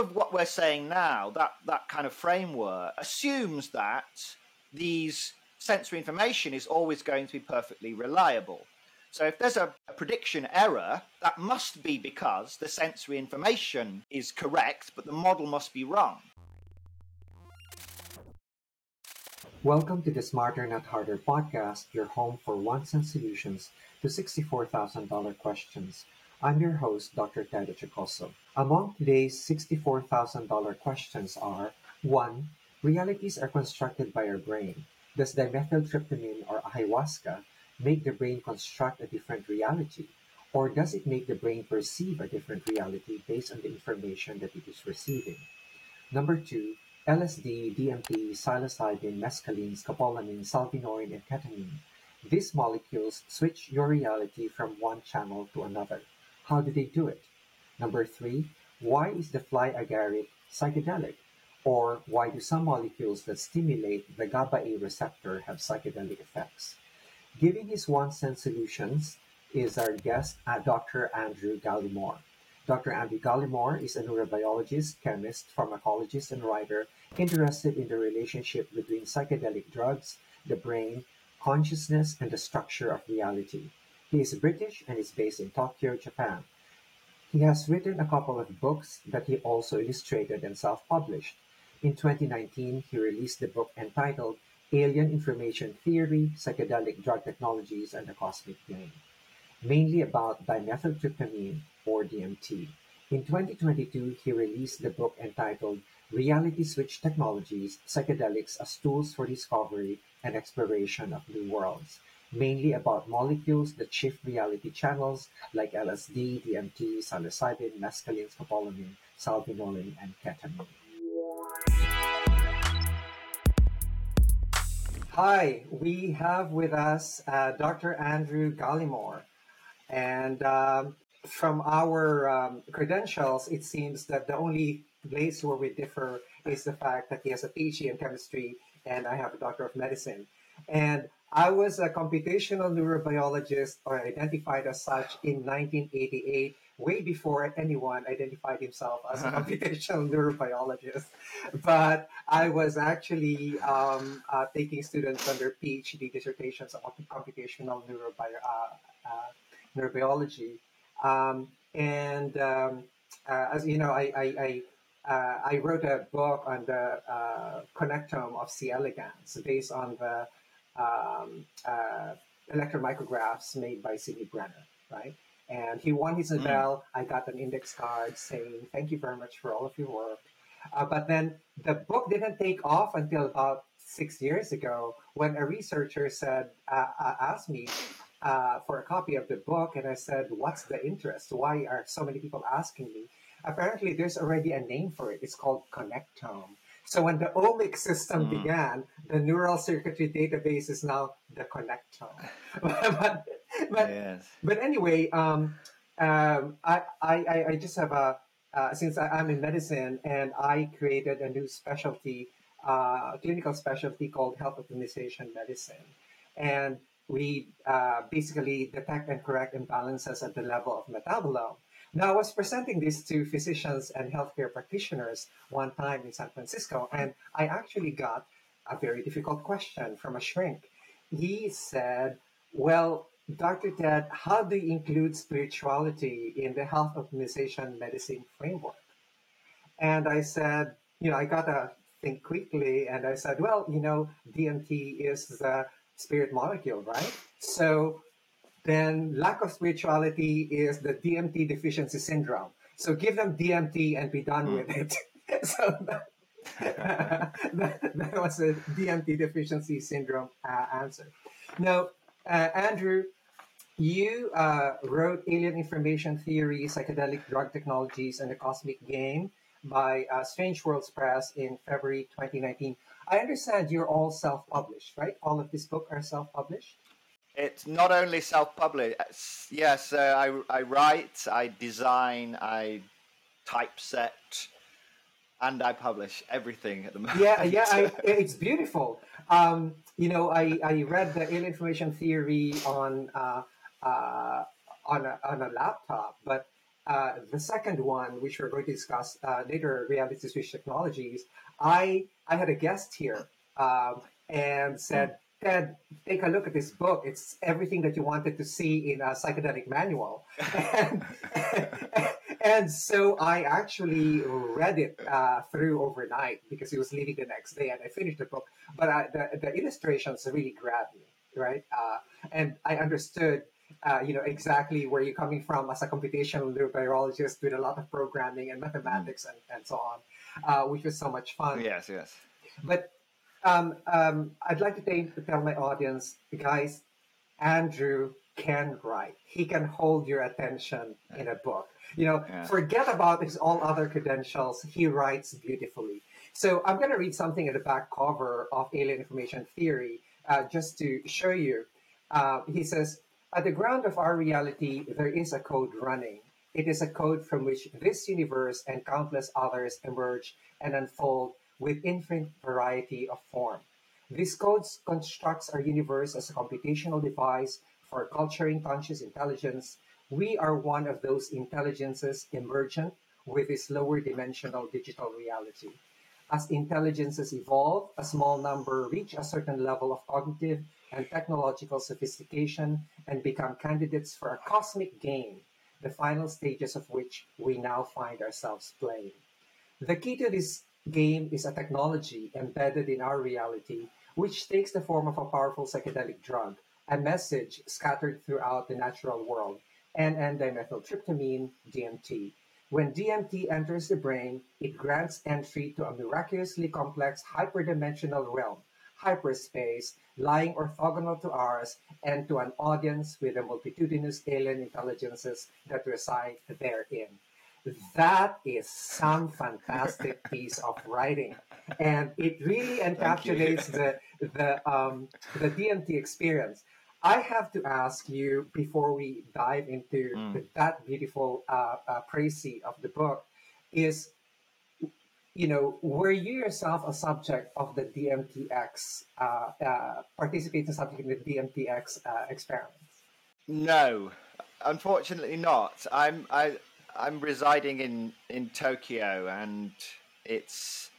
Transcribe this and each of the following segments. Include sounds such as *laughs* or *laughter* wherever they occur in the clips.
of what we're saying now, that, that kind of framework, assumes that these sensory information is always going to be perfectly reliable. So if there's a, a, prediction error, that must be because the sensory information is correct, but the model must be wrong. Welcome to the Smarter Not Harder podcast, your home for one cent solutions to $64,000 questions. I'm your host, Dr. Ted Achachoso. Among today's $64,000 questions are 1. Realities are constructed by our brain. Does dimethyltryptamine or ayahuasca make the brain construct a different reality? Or does it make the brain perceive a different reality based on the information that it is receiving? Number two, LSD, DMT, psilocybin, mescaline, scopolamine, salvinorin, and ketamine. These molecules switch your reality from one channel to another. How do they do it? Number three, why is the fly agaric psychedelic? Or why do some molecules that stimulate the GABA A receptor have psychedelic effects? Giving his one cent solutions is our guest, uh, Dr. Andrew Gallimore. Dr. Andrew Gallimore is a neurobiologist, chemist, pharmacologist, and writer interested in the relationship between psychedelic drugs, the brain, consciousness, and the structure of reality. He is British and is based in Tokyo, Japan. He has written a couple of books that he also illustrated and self-published. In 2019, he released the book entitled Alien Information Theory, Psychedelic Drug Technologies, and the Cosmic Game, mainly about dimethyltryptamine, or DMT. In 2022, he released the book entitled Reality Switch Technologies, Psychedelics as Tools for Discovery and Exploration of New Worlds, mainly about molecules that shift reality channels like LSD, DMT, psilocybin, mescaline, scopolamine, salvinorin, and ketamine. Hi, we have with us uh, Dr. Andrew Gallimore. And um, from our um, credentials, it seems that the only place where we differ is the fact that he has a PhD in chemistry and I have a doctor of medicine. And I was a computational neurobiologist or identified as such in 1988, way before anyone identified himself as a computational *laughs* neurobiologist. But I was actually um, uh, taking students under PhD dissertations on computational neurobio- uh, uh, neurobiology. Um, and um, uh, as you know, I I, I, uh, I, wrote a book on the uh, connectome of C. elegans based on the um, uh, electron micrographs made by Sidney Brenner, right? And he won his hmm. Nobel. Mm. I got an index card saying, thank you very much for all of your work. Uh, but then the book didn't take off until about six years ago when a researcher said, uh, asked me, uh, for a copy of the book, and I said, "What's the interest? Why are so many people asking me?" Apparently, there's already a name for it. It's called connectome. So when the omic system mm. began, the neural circuitry database is now the connectome. *laughs* but, but, yes. but anyway, um, um, I, I, I just have a, uh, since I, am in medicine and I created a new specialty, uh, clinical specialty called health optimization medicine. And we uh, basically detect and correct imbalances at the level of metabolome. Now, I was presenting this to physicians and healthcare practitioners one time in San Francisco, and I actually got a very difficult question from a shrink. He said, Well, Dr. Ted, how do you include spirituality in the health optimization medicine framework? And I said, You know, I got to think quickly, and I said, Well, you know, DMT is the spirit molecule, right? So then lack of spirituality is the DMT deficiency syndrome. So give them DMT and be done mm. with it. *laughs* so that, that, *laughs* that, was a DMT deficiency syndrome uh, answer. Now, uh, Andrew, you uh, wrote Alien Information Theory, Psychedelic Drug Technologies, and the Cosmic Game by uh, Strange Worlds Press in February 2019. I understand you're all self-published, right? All of this book are self-published. It's not only self-published. Yes, uh, I I write, I design, I typeset, and I publish everything at the *laughs* moment. Yeah, yeah, I, it's beautiful. Um, you know, I, I read the alien information theory on uh, uh, on a on a laptop, but uh, the second one, which we're going to discuss uh, later, reality switch technologies, I I had a guest here um, and said, Ted, take a look at this book. It's everything that you wanted to see in a psychedelic manual. and, *laughs* and so I actually read it uh, through overnight because he was leaving the next day, and I finished the book. But I, the, the illustrations really grabbed me, right? Uh, and I understood uh, you know exactly where you're coming from as a computational neurobiologist with a lot of programming and mathematics and, and so on, uh, which was so much fun. Yes, yes. But um, um, I'd like to, take, to tell my audience, guys, Andrew can write. He can hold your attention in a book. You know, yeah. forget about his all other credentials. He writes beautifully. So I'm going to read something at the back cover of Alien Information Theory uh, just to show you. Uh, he says, at the ground of our reality, there is a code running. It is a code from which this universe and countless others emerge and unfold with infinite variety of form. This code constructs our universe as a computational device for culturing conscious intelligence. We are one of those intelligences emergent with this lower dimensional digital reality. As intelligences evolve, a small number reach a certain level of cognitive and technological sophistication and become candidates for a cosmic game, the final stages of which we now find ourselves playing. The key to this game is a technology embedded in our reality, which takes the form of a powerful psychedelic drug, a message scattered throughout the natural world, and N-dimethyltryptamine, DMT. When DMT enters the brain, it grants entry to a miraculously complex hyperdimensional realm hyperspace lying orthogonal to ours and to an audience with the multitudinous alien intelligences that reside therein. That is some fantastic piece of writing, and it really encapsulates the the um, the DMT experience. I have to ask you before we dive into mm. that beautiful uh, uh, précis of the book is you know, were you yourself a subject of the DMTX, uh, uh, participating subject in the DMTX uh, experiments? No, unfortunately not. I'm I I'm residing in in Tokyo, and it's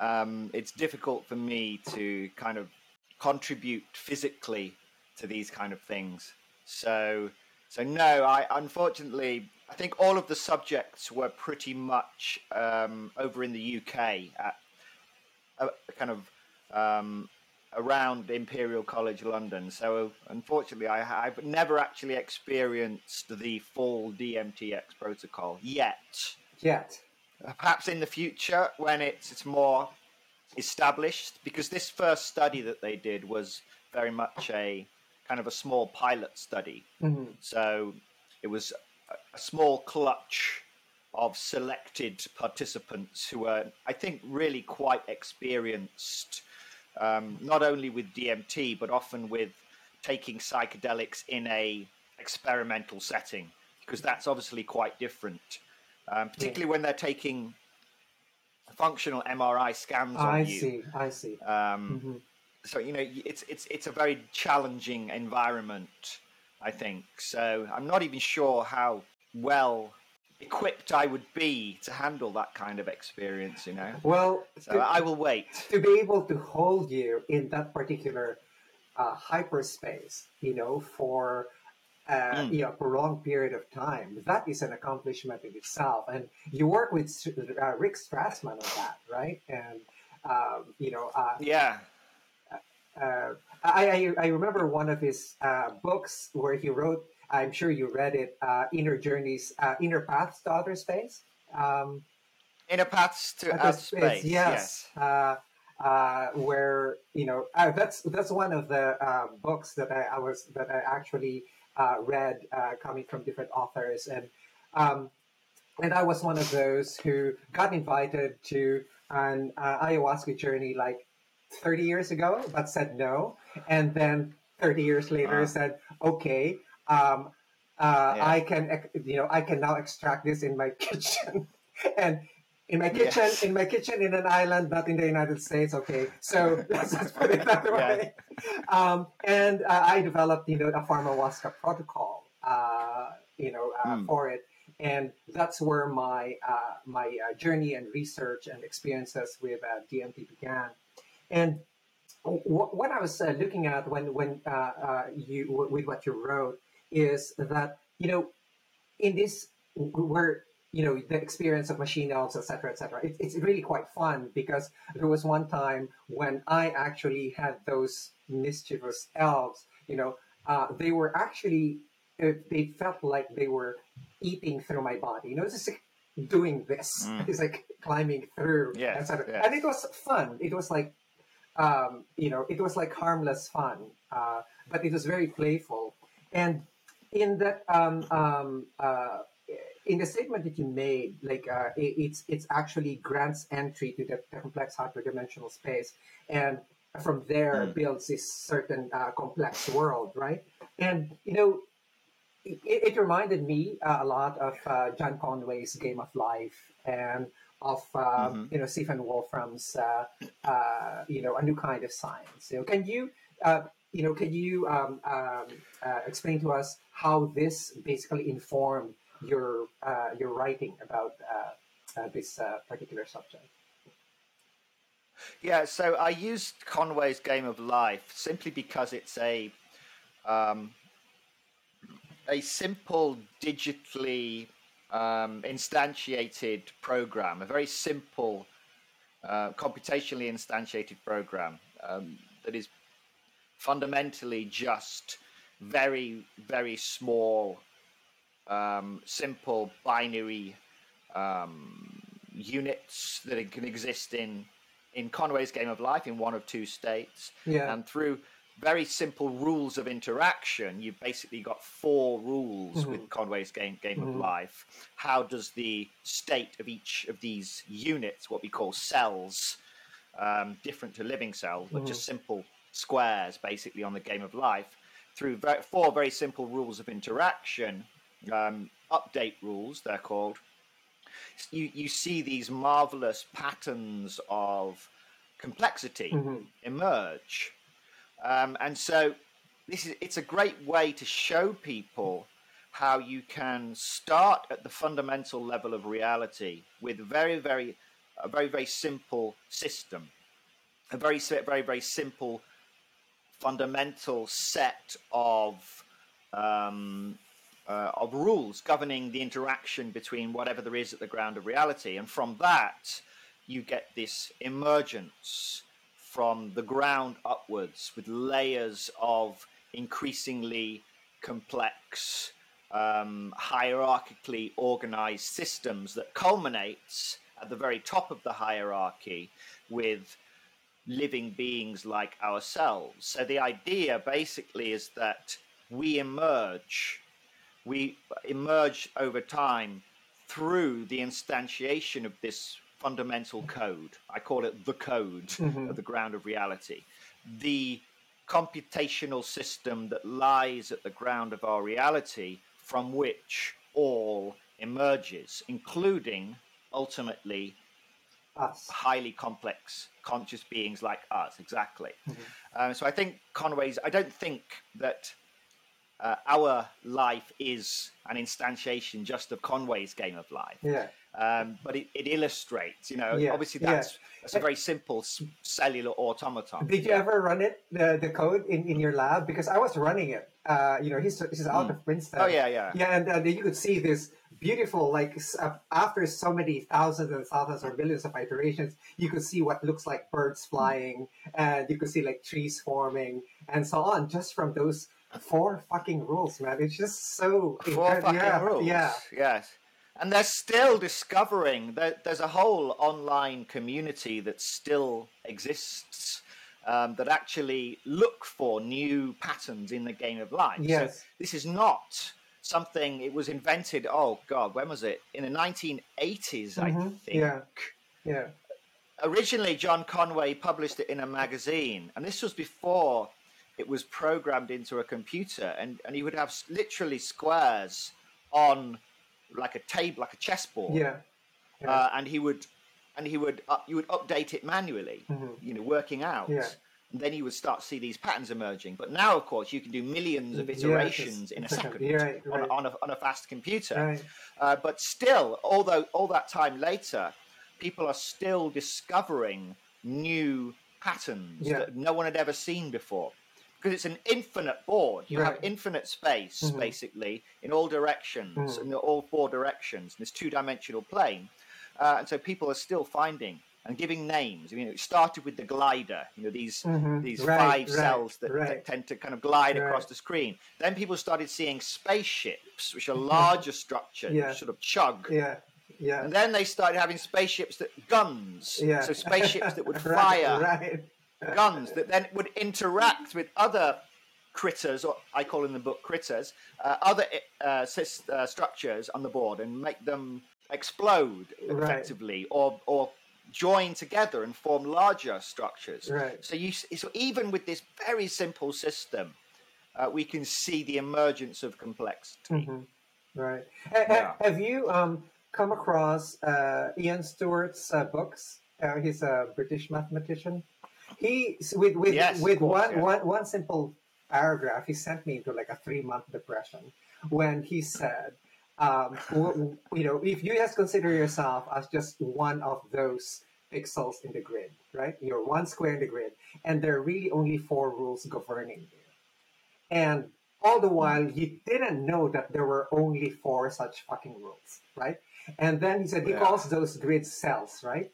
um, it's difficult for me to kind of contribute physically to these kind of things. So so no, I unfortunately I think all of the subjects were pretty much um, over in the UK at uh, kind of um, around Imperial College London. So unfortunately, I, have never actually experienced the full DMTX protocol yet. Yet. Perhaps in the future when it's, it's more established, because this first study that they did was very much a kind of a small pilot study. Mm-hmm. So it was a small clutch of selected participants who were, I think, really quite experienced, um, not only with DMT, but often with taking psychedelics in a experimental setting, because that's obviously quite different, um, particularly yeah. when they're taking functional MRI scans on I you. I see. I see. Um, mm-hmm. So you know, it's it's it's a very challenging environment I think. So I'm not even sure how well equipped I would be to handle that kind of experience, you know. Well, so to, I will wait to be able to hold you in that particular uh, hyperspace, you know, for uh, mm. you know prolonged period of time. That is an accomplishment in itself, and you work with uh, Rick Strassman on that, right? And um, you know, uh, yeah. Uh, I, I, I remember one of his uh, books where he wrote. I'm sure you read it. Uh, Inner Journeys, uh, Inner Paths to Outer Space. Um, Inner Paths to Outer, outer Space. space. Yes. yes. Uh, uh, where you know that's that's one of the books that I, I, was that I actually read coming from different authors and. Um, and I was one of those who got invited to an ayahuasca journey like 30 years ago, but said no. And then 30 years later uh, said, okay, um, uh, yeah. I can, you know, I can now extract this in my *laughs* kitchen. and in my kitchen, yes. in my kitchen in an island, not in the United States. Okay, so *laughs* let's just put it that way. Yeah. Um, and uh, I developed, you know, a pharmahuasca protocol, uh, you know, mm. for it. and that's where my uh, my uh, journey and research and experiences with uh, DMT began. And w- what I was uh, looking at when when uh, uh, you w- with what you wrote is that you know in this where you know the experience of machine elves, etc., etc. It, it's really quite fun because there was one time when I actually had those mischievous elves. You know, uh, they were actually they felt like they were eating through my body. You know, it's just like doing this. Mm. *laughs* It's like climbing through, yeah, etc. And it was fun. It was like um, you know, it was like harmless fun, uh, but it was very playful. And in that, um, um, uh, in the statement that you made, like uh, it, it's it's actually grants entry to the, complex hyperdimensional space, and from there mm. builds this certain uh, complex world, right? And you know, it, it reminded me uh, a lot of uh, John Conway's Game of Life and of um, mm-hmm. you know Stephen Wolfram's uh, uh, you know a new kind of science. You know, can you uh, you know can you um, um, uh, explain to us how this basically informed your uh, your writing about uh, this particular subject? Yeah, so I used Conway's Game of Life simply because it's a um, a simple digitally um, instantiated program, a very simple, uh, computationally instantiated program um, that is fundamentally just very, very small, um, simple binary um, units that can exist in in Conway's Game of Life in one of two states, yeah. and through very simple rules of interaction. You've basically got four rules mm-hmm. with Conway's game game mm-hmm. of life. How does the state of each of these units, what we call cells, um, different to living cells, but mm-hmm. just simple squares, basically on the game of life, through very, four very simple rules of interaction, um, update rules they're called. You you see these marvelous patterns of complexity mm-hmm. emerge um, and so this is it's a great way to show people how you can start at the fundamental level of reality with very very a very very simple system a very very very simple fundamental set of um, uh, of rules governing the interaction between whatever there is at the ground of reality. And from that you get this emergence from the ground upwards with layers of increasingly complex, um, hierarchically organized systems that culminates at the very top of the hierarchy with living beings like ourselves. So the idea basically is that we emerge, we emerge over time through the instantiation of this fundamental code. I call it the code *laughs* mm-hmm. of the ground of reality. The computational system that lies at the ground of our reality from which all emerges, including ultimately us. highly complex conscious beings like us. Exactly. Mm-hmm. Um, so I think Conway's, I don't think that uh, our life is an instantiation just of Conway's game of life. Yeah. Um, but it, it, illustrates, you know, yeah, obviously that's, yeah. that's a very simple cellular automaton. Did you yeah. ever run it, the, the code in, in your lab? Because I was running it. Uh, you know, he's, he's out mm. of Princeton. Oh, yeah, yeah. Yeah, and uh, you could see this beautiful, like, uh, after so many thousands and thousands or millions of iterations, you could see what looks like birds flying, and you could see, like, trees forming, and so on, just from those four fucking rules, man. It's just so. Four fucking yeah, rules. Yeah. Yes and they're still discovering that there's a whole online community that still exists um, that actually look for new patterns in the game of life. Yes. So this is not something, it was invented, oh God, when was it? In the 1980s, mm-hmm. I think. Yeah. Yeah. Originally, John Conway published it in a magazine, and this was before it was programmed into a computer, and, and he would have literally squares on like a table, like a chessboard. Yeah. yeah. Uh, and he would, and he would, uh, you would update it manually. Mm-hmm. You know, working out. Yeah. And then you would start to see these patterns emerging. But now, of course, you can do millions of iterations in a second Right, on, right. on, a, on a fast computer. Right. Uh, but still, although all that time later, people are still discovering new patterns Yeah. that no one had ever seen before. Because it's an infinite board. You have infinite space, Mhm. basically, in all directions, Mhm. in all four directions, in this two dimensional plane. Uh, and so people are still finding and giving names. I mean, it started with the glider, you know, these Mhm. these Right, five right, cells that right. t- tend to kind of glide Right. across the screen. Then people started seeing spaceships, which are larger structures, Yeah. sort of chug. Yeah. Yeah. And then they started having spaceships that guns. Yeah. So spaceships that would *laughs* fire Right. guns that then would interact with other critters, or I call in the book critters, uh, other uh, uh, structures on the board and make them explode Right. effectively, or or join together and form larger structures. Right. So you, so even with this very simple system, uh, we can see the emergence of complexity. Mhm. Right. Ha- ha- Yeah. Have you um, come across uh, Ian Stewart's uh, books? Uh, he's a British mathematician. He with with Yes, with course, one, yeah. one one simple paragraph, he sent me into like a three month depression when he said, um, you know, if you just consider yourself as just one of those pixels in the grid, right? You're one square in the grid, and there are really only four rules governing you. And all the while, you didn't know that there were only four such fucking rules, right? And then he said he Yeah. calls those grid cells, right?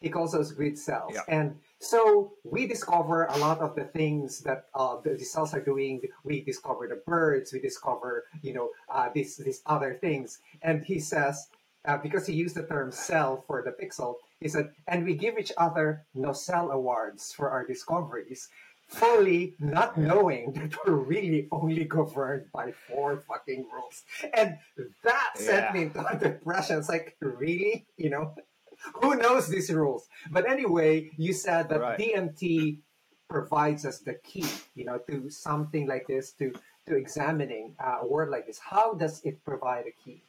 He calls those grid cells. Yeah. And so we discover a lot of the things that uh, the, the cells are doing. We discover the birds. We discover, you know, uh, these these other things. And he says, uh, because he used the term cell for the pixel, he said, and we give each other Nocell awards for our discoveries, fully not knowing that *laughs* we're really only governed by four fucking rules. And that sent Yeah. me into a *laughs* depression. It's like, really? You know? *laughs* Who knows these rules? But anyway, you said that Right. DMT provides us the key, you know, to something like this, to to examining uh, a word like this. How does it provide a key?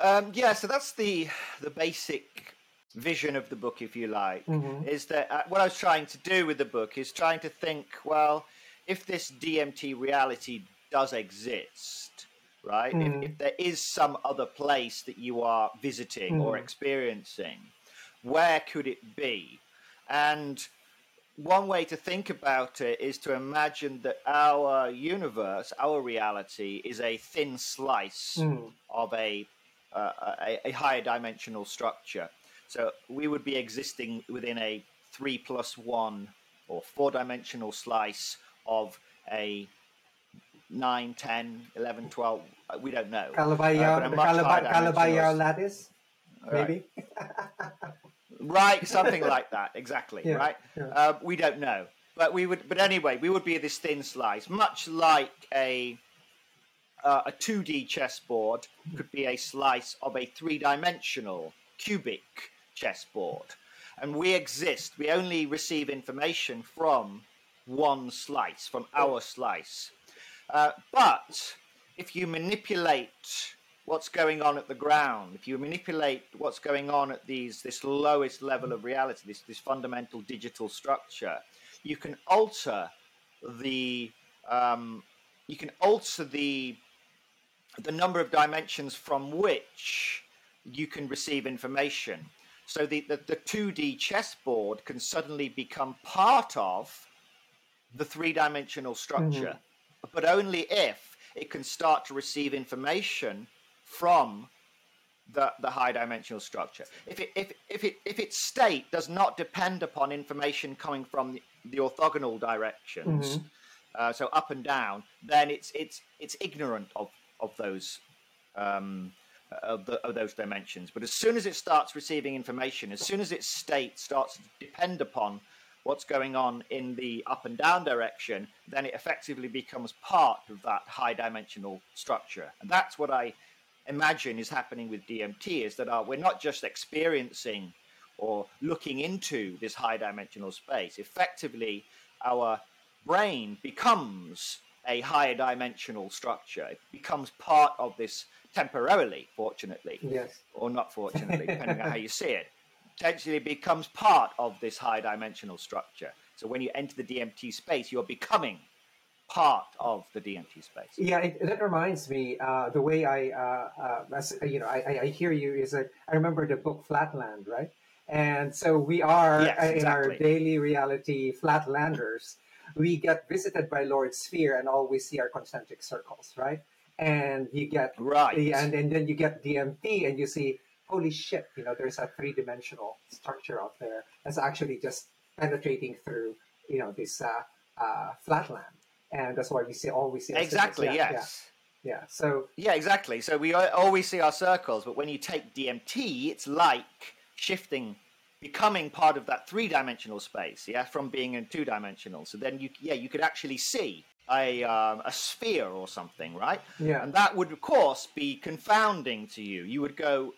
Um, yeah, so that's the the basic vision of the book, if you like. Mhm. Is that uh, what I was trying to do with the book is trying to think, well, if this DMT reality does exist, right? Mhm. If, if there is some other place that you are visiting or Mhm. experiencing, where could it be? And one way to think about it is to imagine that our universe, our reality, is a thin slice Mm. of a, uh, a a higher dimensional structure. So we would be existing within a three plus one or four dimensional slice of a 9, 10, 11, 12, uh, we don't know. Calabi-Yau, but a the much Calaba- higher Calabi-Yau dimensional- lattice. Maybe? *laughs* Right, something *laughs* like that, exactly. Yeah, right, yeah. Uh, we don't know, but we would. But anyway, we would be this thin slice, much like a uh, a two D chessboard could be a slice of a three dimensional cubic chessboard, and we exist. We only receive information from one slice, from our slice. Uh, but if you manipulate what's going on at the ground, if you manipulate what's going on at these this lowest level of reality, this this fundamental digital structure, you can alter the um, you can alter the the number of dimensions from which you can receive information. So the, the, the 2D chessboard can suddenly become part of the three dimensional structure, but only if it can start to receive information from the, the high dimensional structure. If, it, if, if, it, if its state does not depend upon information coming from the, the orthogonal directions, uh, so up and down, then it's, it's, it's ignorant of, of those um, of, the, of those dimensions. But as soon as it starts receiving information, as soon as its state starts to depend upon what's going on in the up and down direction, then it effectively becomes part of that high dimensional structure. And that's what I imagine is happening with DMT is that uh, we're not just experiencing or looking into this high dimensional space. Effectively, our brain becomes a higher dimensional structure. It becomes part of this temporarily, fortunately, Yes. or not fortunately, depending on how you see it. *laughs* Potentially becomes part of this high dimensional structure. So when you enter the DMT space, you're becoming part of the DMT space. Yeah, it, that reminds me. Uh, the way I, uh, uh, you know, I, I, hear you is that I remember the book Flatland, right? And so we are yes, exactly. in our daily reality flatlanders. We get visited by Lord Sphere, and all we see are concentric circles, right? And you get right, and and then you get DMT, and you see, holy shit, you know, there's a three dimensional structure out there that's actually just penetrating through, you know, this uh, uh, flatland and that's why we see always see exactly yeah, yes. Yeah. yeah. so yeah exactly. So we always see our circles but when you take dmt it's like shifting becoming part of that three-dimensional space yeah from being in two-dimensional. So then you yeah you could actually see a, um, a sphere or something right? Yeah. And that would of course be confounding to you. You would go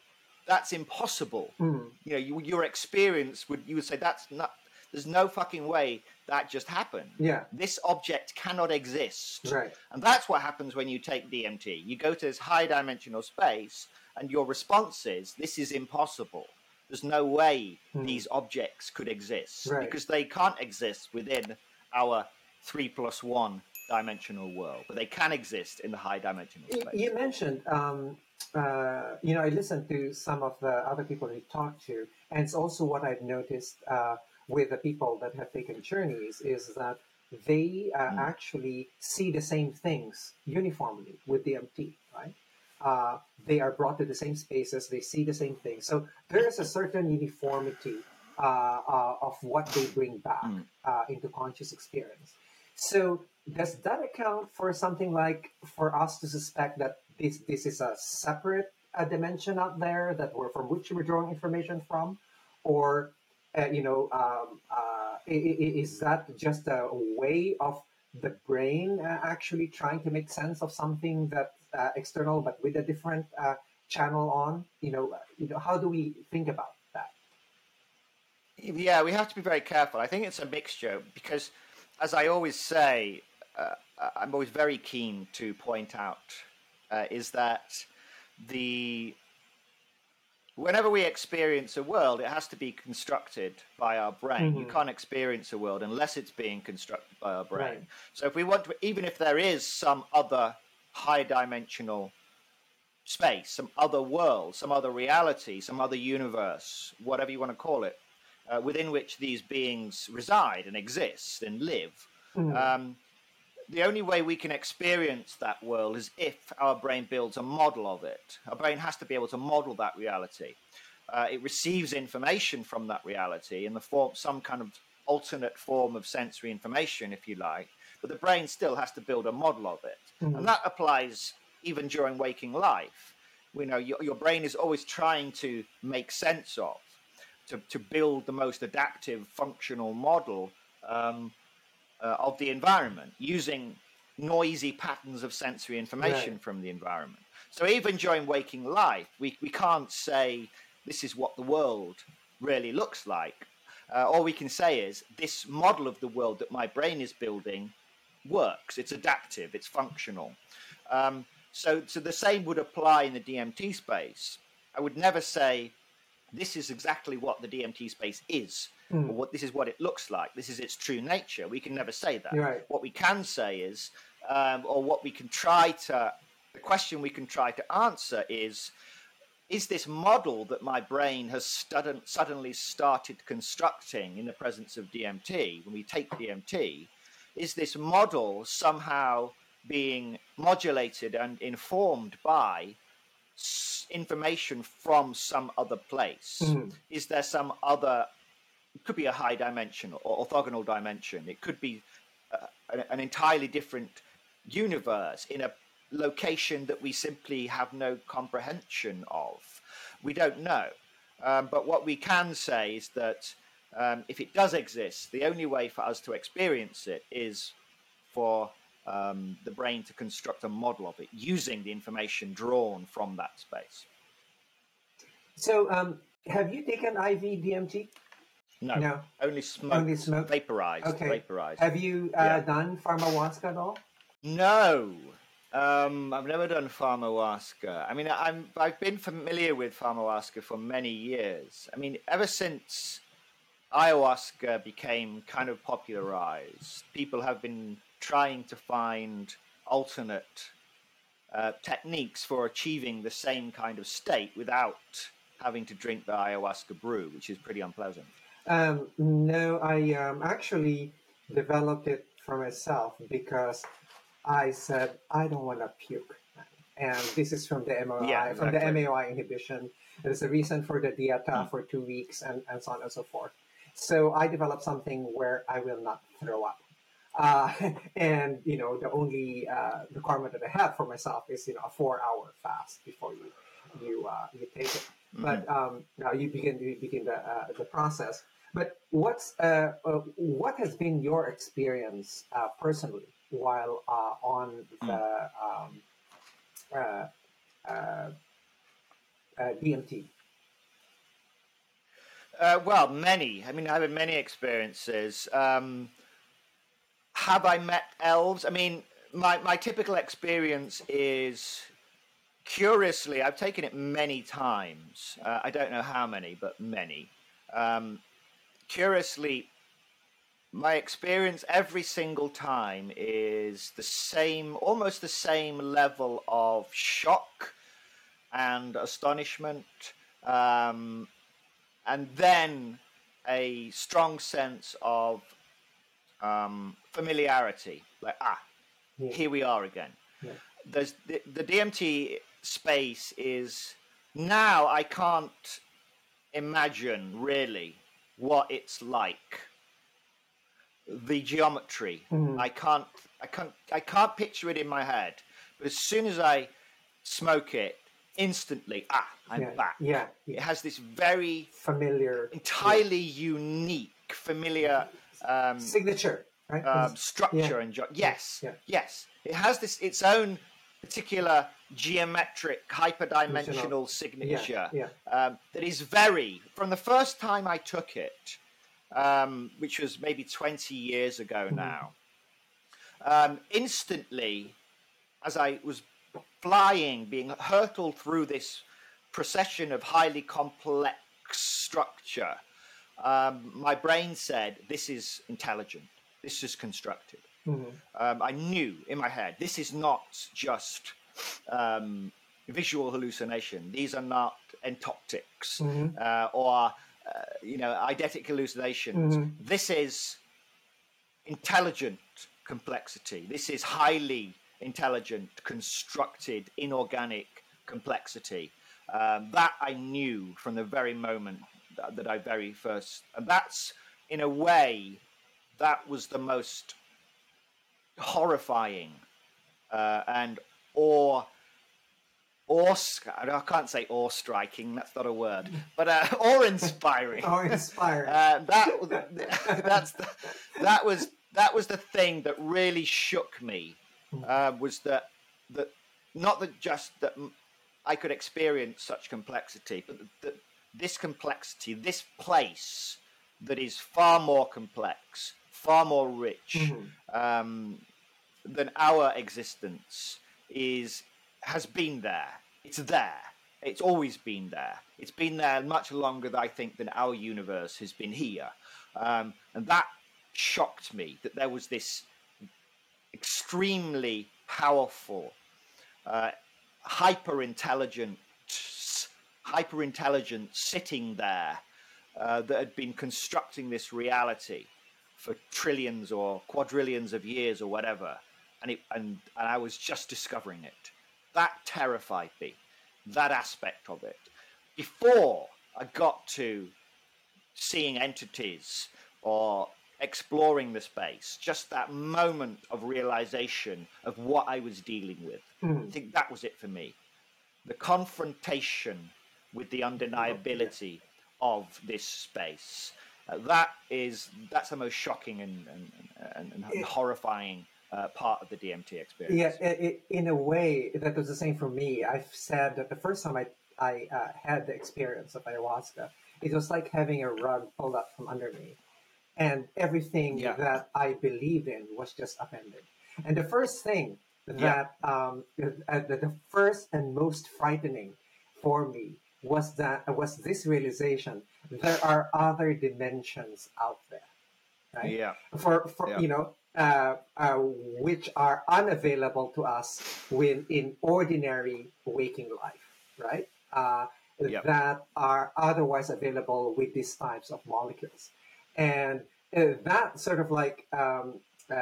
that's impossible. Mm. you know you, your experience would you would say that's not there's no fucking way that just happened. Yeah. This object cannot exist. Right. And that's what happens when you take DMT. You go to this high dimensional space, and your response is, This is impossible. There's no way hmm. these objects could exist right. because they can't exist within our three plus one dimensional world, but they can exist in the high dimensional space. You mentioned, um, uh, you know, I listened to some of the other people you talked to, and it's also what I've noticed. Uh, with the people that have taken journeys is that they uh, mm. actually see the same things uniformly with DMT, right? Uh, they are brought to the same spaces, they see the same things. So there is a certain uniformity uh, uh of what they bring back mm. into conscious experience. So does that account for something like for us to suspect that this this is a separate uh, dimension out there that we're from which we're drawing information from, or uh, you know, um, uh, is that just a way of the brain uh, actually trying to make sense of something that uh, external, but with a different uh, channel on? You know, you know, how do we think about that? Yeah, we have to be very careful. I think it's a mixture because, as I always say, uh, I'm always very keen to point out is that the whenever we experience a world, it has to be constructed by our brain. Mm-hmm. You can't experience a world unless it's being constructed by our brain. Right. So if we want to, even if there is some other high dimensional space, some other world, some other reality, some other universe, whatever you want to call it, uh, within which these beings reside and exist and live. Mm-hmm. Um, the only way we can experience that world is if our brain builds a model of it. Our brain has to be able to model that reality. Uh, it receives information from that reality in the form, some kind of alternate form of sensory information, if you like, but the brain still has to build a model of it. Mm-hmm. And that applies even during waking life. We know your, your brain is always trying to make sense of, to, to build the most adaptive, functional model um, uh, of the environment using noisy patterns of sensory information right. from the environment. So even during waking life, we, we can't say this is what the world really looks like. Uh, all we can say is this model of the world that my brain is building works. It's adaptive. It's functional. Um, so, so the same would apply in the DMT space. I would never say this is exactly what the DMT space is mm. what this is what it looks like. This is its true nature. We can never say that. Right. What we can say is, um, or what we can try to, the question we can try to answer is, is this model that my brain has sudden, suddenly started constructing in the presence of DMT, when we take DMT, is this model somehow being modulated and informed by information from some other place? Mm. Is there some other it could be a high dimension or orthogonal dimension. It could be uh, an, entirely different universe in a location that we simply have no comprehension of. We don't know. Um, but what we can say is that um, if it does exist, the only way for us to experience it is for um, the brain to construct a model of it using the information drawn from that space. So, um, have you taken IV DMT? No, no. only smoke. Only smoke. Vaporized. Okay. Vaporized. Have you uh, yeah. done pharmahuasca at all? No. Um, I've never done pharmahuasca. I mean, I'm I've been familiar with pharmahuasca for many years. I mean, ever since ayahuasca became kind of popularized, people have been trying to find alternate uh, techniques for achieving the same kind of state without having to drink the ayahuasca brew, which is pretty unpleasant. Um, no, I um, actually developed it for myself because I said I don't want to puke, and this is from the MOI, Yeah, from the exactly. MAOI inhibition. There's a reason for the dieta for two weeks, and, and so on and so forth. So I developed something where I will not throw up. Uh, *laughs* and you know the only uh, requirement that I have for myself is you know a four hour fast before you you uh, you take it. But um, now you begin you begin the uh, the process. But what's uh, uh, what has been your experience uh, personally while uh, on the um, uh, uh, uh, DMT? Uh, well, many. I mean, I've had many experiences. Um, have I met elves? I mean, my, my typical experience is curiously, I've taken it many times. Uh, I don't know how many, but many. Um, curiously, my experience every single time is the same, almost the same level of shock and astonishment. Um, and then a strong sense of um, familiarity, like ah, Yeah. here we are again. Yeah. There's the, the DMT space is now I can't imagine really what it's like. The geometry, Mhm. I can't, I can't, I can't picture it in my head. But as soon as I smoke it, instantly, ah, I'm yeah, back. yeah, It has this very familiar entirely unique, familiar um, signature, right? um, structure Yeah. and jo- yes, Yeah. yes, it has this its own particular geometric hyperdimensional signature yeah. Um, that is very. From the first time I took it, um, which was maybe twenty years ago Mm-hmm. now, um, instantly, as I was flying, being hurtled through this procession of highly complex structure, um, my brain said, "This is intelligent. This is constructed." Mhm. Um, I knew in my head, this is not just um, visual hallucination. These are not entoptics Mhm. uh, or uh, you know eidetic hallucinations. Mhm. This is intelligent complexity. This is highly intelligent, constructed, inorganic complexity. Um, that I knew from the very moment that, that I very first, and that's in a way, that was the most horrifying uh, and awe awe I can't say awe striking that's not a word but uh, *laughs* awe inspiring Or inspired. uh, that was *laughs* that's the, that was that was the thing that really shook me uh, was that that not that just that I could experience such complexity, but that this complexity, this place that is far more complex, far more rich Mhm. um, than our existence, is has been there. It's there. It's always been there. It's been there much longer, than I think, than our universe has been here, um, and that shocked me that there was this extremely powerful, uh, hyper intelligent, hyper intelligent sitting there uh, that had been constructing this reality for trillions or quadrillions of years or whatever, and it and, and I was just discovering it. That terrified me, that aspect of it. Before I got to seeing entities or exploring the space, just that moment of realization of what I was dealing with. Mhm. I think that was it for me. The confrontation with the undeniability of this space. Uh, that is that's the most shocking and and, and, and It- horrifying uh, part of the DMT Yeah, experience. i i in a way, that was the same for me. I've said that the first time I, I uh, had the experience of ayahuasca, it was like having a rug pulled up from under me. And everything Yeah. that I believed in was just upended. And the first thing that, um, uh, the, the first and most frightening for me was that was this realization there are other dimensions out there, right? Yeah. For for Yeah. you know uh, uh, which are unavailable to us when in ordinary waking life, right? Uh, Yep. That are otherwise available with these types of molecules, and uh, that sort of like um, uh,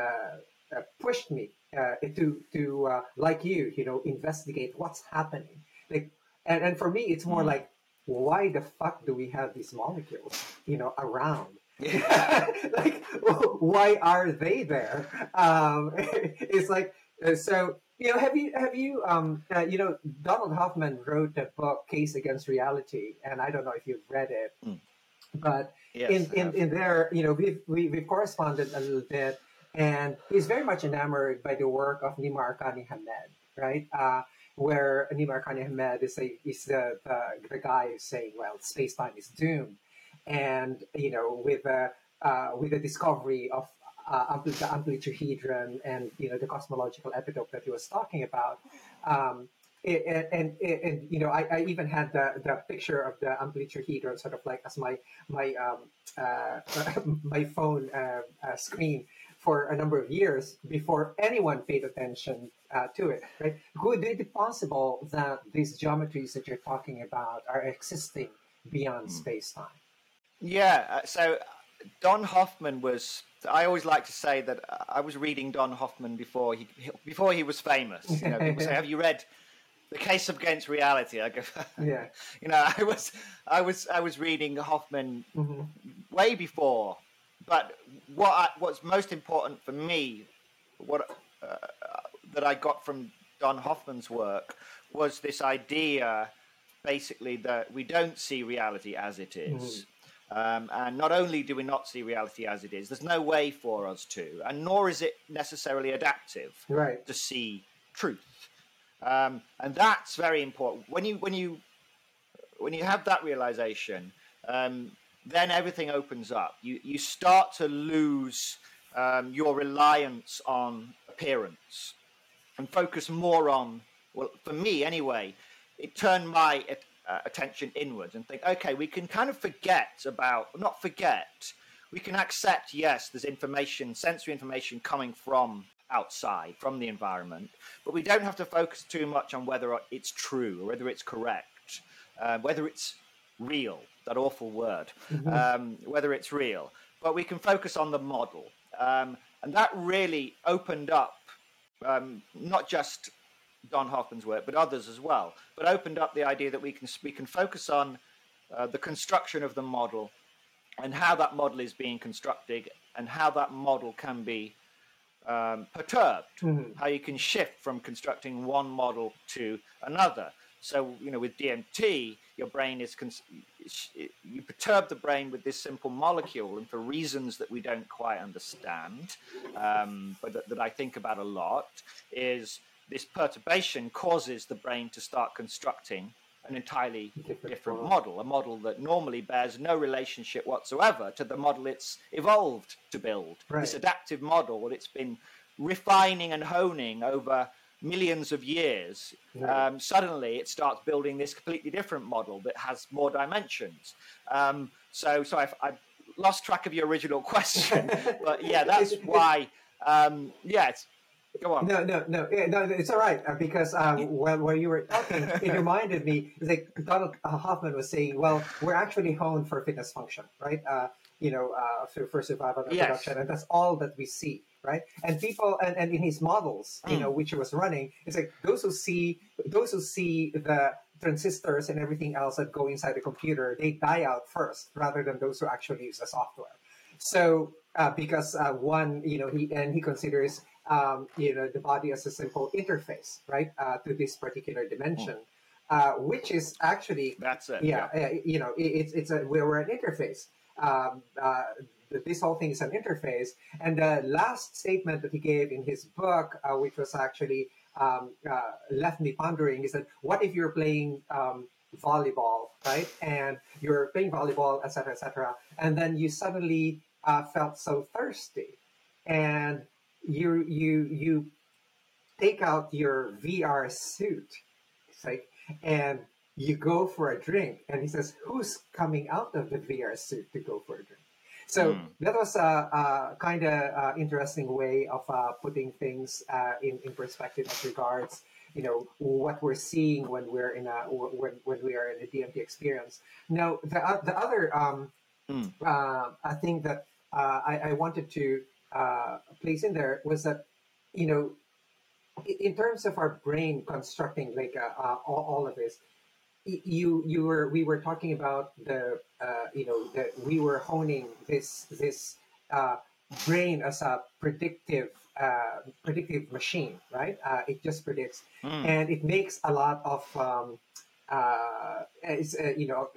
uh, pushed me uh, to to uh, like you, you know, investigate what's happening. Like, and, and for me, it's more Mm. like, why the fuck do we have these molecules, you know, around? *laughs* like, why are they there? Um, *laughs* it's like uh, so. You know, have you have you um uh, you know Donald Hoffman wrote a book, Case Against Reality, and I don't know if you've read it, Mm. but Yes, in, in, in there, you know, we've, we, we've corresponded a little bit, and he's very much enamored by the work of Nima Arkani Hamed, right? Uh, where Nima Arkani Hamed is, a, is the, the, the guy who's saying, well, space time is doomed. And, you know, with, uh, uh, with the discovery of uh, the amplituhedron and, you know, the cosmological polytope that he was talking about, um, and, and, and you know, I, I even had the, the picture of the amplituhedron sort of like as my my um, uh, *laughs* my phone uh, uh, screen for a number of years before anyone paid attention uh, to it. Right? Could it be possible that these geometries that you're talking about are existing beyond space time? Yeah, uh, so uh, Don Hoffman was. I always like to say that uh, I was reading Don Hoffman before he before he was famous. You know, people say, *laughs* "Have you read The Case Against Reality?" I go, *laughs* Yeah. you know, I was I was I was reading Hoffman hmm way before. But what I, what's most important for me, what uh, that I got from Don Hoffman's work was this idea, basically that we don't see reality as it is. Um, and not only do we not see reality as it is, there's no way for us to, and nor is it necessarily adaptive Right. to see truth. Um, and that's very important. When you when you when you have that realization, um, then everything opens up. You you start to lose um, your reliance on appearance and focus more on well, for me anyway, it turned my uh, attention inwards and think, okay, we can kind of forget about not forget. We can accept, yes, there's information, sensory information coming from outside, from the environment, but we don't have to focus too much on whether it's true or whether it's correct, uh, whether it's real, that awful word, um, whether it's real. But we can focus on the model. Um, and that really opened up um, not just Don Hoffman's work, but others as well, but opened up the idea that we can, we can focus on uh, the construction of the model and how that model is being constructed and how that model can be um, perturbed, Mhm. how you can shift from constructing one model to another. So, you know, with DMT, your brain is, cons- you perturb the brain with this simple molecule, and for reasons that we don't quite understand, um, but that, that I think about a lot, is this perturbation causes the brain to start constructing an entirely Different model, a model that normally bears no relationship whatsoever to the model it's evolved to build. Right. This adaptive model that it's been refining and honing over millions of years. Right. Um, suddenly, it starts building this completely different model that has more dimensions. Um, so, so I've, I've lost track of your original *laughs* question, *laughs* but yeah, that's why. Um, yeah, it's, go on. No, no, no, no. It's all right uh, because um, when, when you were talking, it reminded me. Like Donald Hoffman was saying, "Well, we're actually honed for fitness function, right? Uh, you know, uh, for, for survival and Yes. production, and that's all that we see, right? And people, and, and in his models, you Mm. know, which he was running, it's like those who see those who see the transistors and everything else that go inside the computer, they die out first, rather than those who actually use the software. So, uh, because uh, one, you know, he and he considers, um, you know, the body as a simple interface, right, uh, to this particular dimension, uh, which is actually, That's it. yeah, uh, you know, it, it's it's a we're, we're an interface. Um, uh, this whole thing is an interface. And the last statement that he gave in his book, uh, which was actually um, uh, left me pondering, is that what if you're playing um, volleyball, right? And you're playing volleyball, etc., etc., and then you suddenly uh, felt so thirsty, and you you you take out your VR suit, it's like, and you go for a drink, and he says, "Who's coming out of the VR suit to go for a drink?" So mm. that was a, a kind of uh, interesting way of uh, putting things uh, in, in perspective as regards you know what we're seeing when we're in a when, when we are in a DMT experience. Now the uh, the other um, mm. I think that uh, I, I, wanted to place in there was that you know in terms of our brain constructing like all, all of this you you were we were talking about the uh, you know that we were honing this this uh, brain as a predictive uh, predictive machine, right? Uh, it just predicts, mm. and it makes a lot of um, uh, it's uh, you know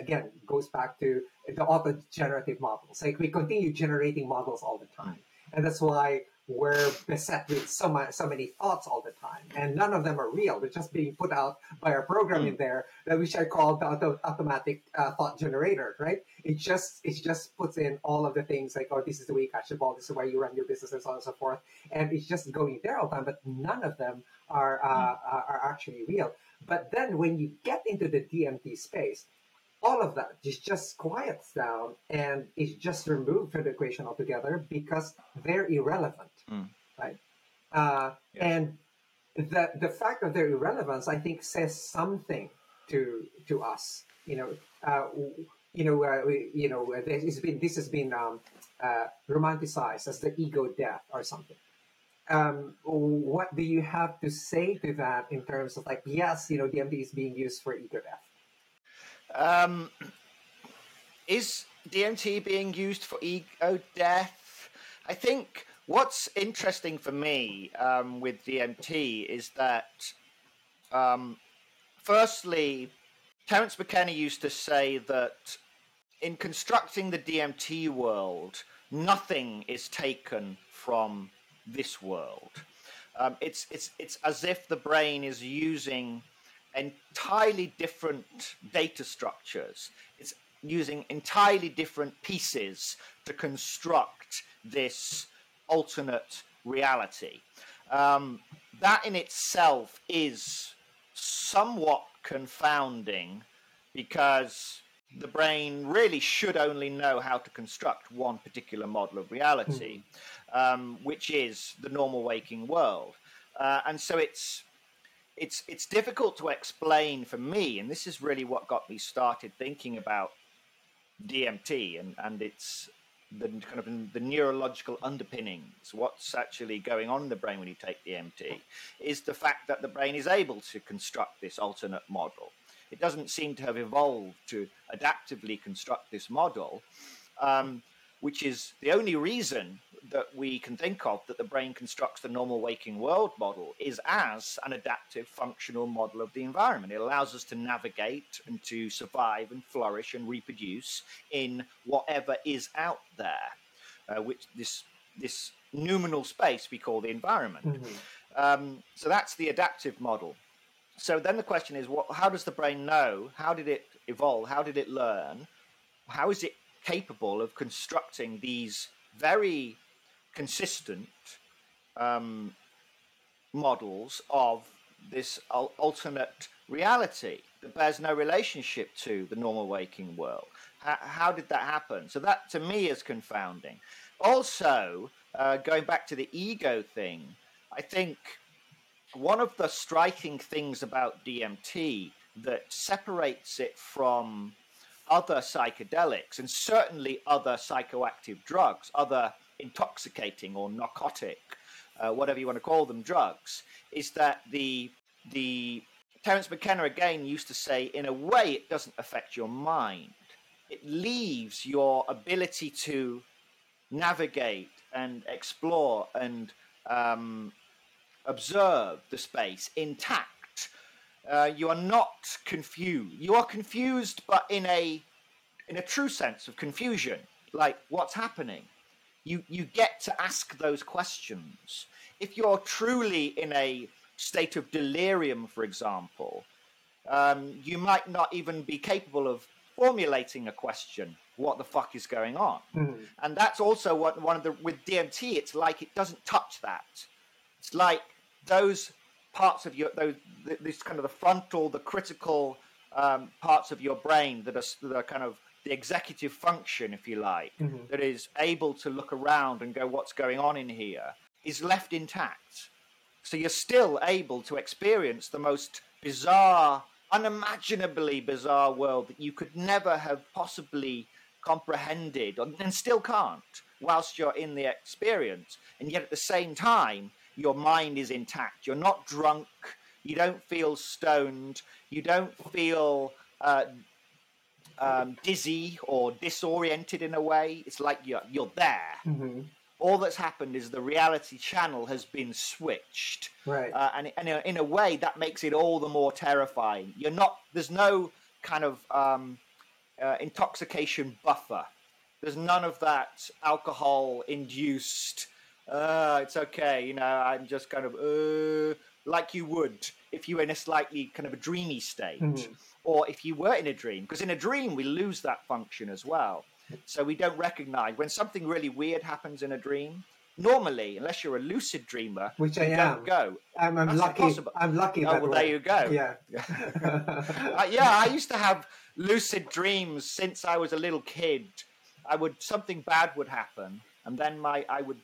again goes back to the auto generative models. Like we continue generating models all the time, and that's why we're beset with so, much, so many thoughts all the time, and none of them are real. They're just being put out by our program in hmm. there, which I call the auto, automatic uh, thought generator. Right? It just it just puts in all of the things like, oh, this is the way you catch the ball. This is why you run your business, and so on and so forth. And it's just going there all the time, but none of them are uh, hmm. are actually real. But then when you get into the DMT space, all of that just, just quiets down and is just removed from the equation altogether because they're irrelevant, mm. right? Uh, yes. And the the fact of their irrelevance, I think, says something to to us. You know, uh, you know, uh, we, you know, this has been this has been um, uh, romanticized as the ego death or something. Um, what do you have to say to that in terms of like, yes, you know, DMT is being used for ego death? Um, is DMT being used for ego death? I think what's interesting for me um, with DMT is that, um, firstly, Terence McKenna used to say that in constructing the DMT world, nothing is taken from this world. Um, it's it's it's as if the brain is using entirely different data structures. It's using entirely different pieces to construct this alternate reality. Um, that in itself is somewhat confounding because the brain really should only know how to construct one particular model of reality, mm. um, which is the normal waking world. Uh, and so it's it's it's difficult to explain for me, and this is really what got me started thinking about DMT and and its the kind of the neurological underpinnings, what's actually going on in the brain when you take DMT, is the fact that the brain is able to construct this alternate model. It doesn't seem to have evolved to adaptively construct this model, um, which is the only reason that we can think of that the brain constructs the normal waking world model is as an adaptive functional model of the environment. It allows us to navigate and to survive and flourish and reproduce in whatever is out there, uh, which this this noumenal space we call the environment. Mm-hmm. Um, so that's the adaptive model. So then the question is, what, how does the brain know? How did it evolve? How did it learn? How is it capable of constructing these very consistent um, models of this alternate reality that bears no relationship to the normal waking world. How, how did that happen? So that to me is confounding. Also, uh, going back to the ego thing, I think one of the striking things about DMT that separates it from other psychedelics and certainly other psychoactive drugs, other intoxicating or narcotic, uh, whatever you want to call them, drugs, is that the the Terence McKenna again used to say, in a way, it doesn't affect your mind. It leaves your ability to navigate and explore and um, observe the space intact. Uh, you are not confused. You are confused, but in a in a true sense of confusion, like what's happening you you get to ask those questions. If you're truly in a state of delirium, for example, um, you might not even be capable of formulating a question. What the fuck is going on? Mm. And that's also what one of the with DMT. It's like it doesn't touch that. It's like those parts of your those this kind of the frontal, the critical um, parts of your brain that are, that are kind of the executive function, if you like, Mm-hmm. that is able to look around and go, what's going on in here, is left intact. So you're still able to experience the most bizarre, unimaginably bizarre world that you could never have possibly comprehended and still can't whilst you're in the experience. And yet at the same time, your mind is intact. You're not drunk. You don't feel stoned. You don't feel uh, um, dizzy or disoriented in a way. It's like you're you're there. Mhm. All that's happened is the reality channel has been switched, Right. uh, and, and in, a, way that makes it all the more terrifying. You're not. There's no kind of um, uh, intoxication buffer. There's none of that alcohol-induced. Uh, it's okay, you know. I'm just kind of uh, like you would if you were in a slightly kind of a dreamy state, Mhm. or if you were in a dream. Because in a dream we lose that function as well, so we don't recognize when something really weird happens in a dream. Normally, unless you're a lucid dreamer, Which I don't am. go. I'm, I'm lucky. impossible. I'm lucky. Oh well, way. there you go. Yeah. *laughs* Uh, yeah, I used to have lucid dreams since I was a little kid. I would something bad would happen, and then my I would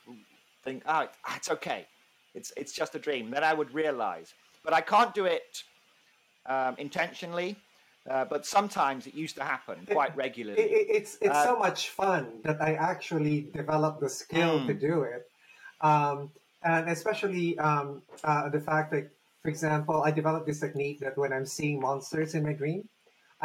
think, "Oh, it's- it's okay, it's it's just a dream." Then I would realize, but I can't do it um, intentionally. Uh, but sometimes it used to happen quite It, regularly. it, it's it's Uh, so much fun that I actually developed the skill Mm. to do it, um, and especially um, uh, the fact that, for example, I developed this technique that when I'm seeing monsters in my dream,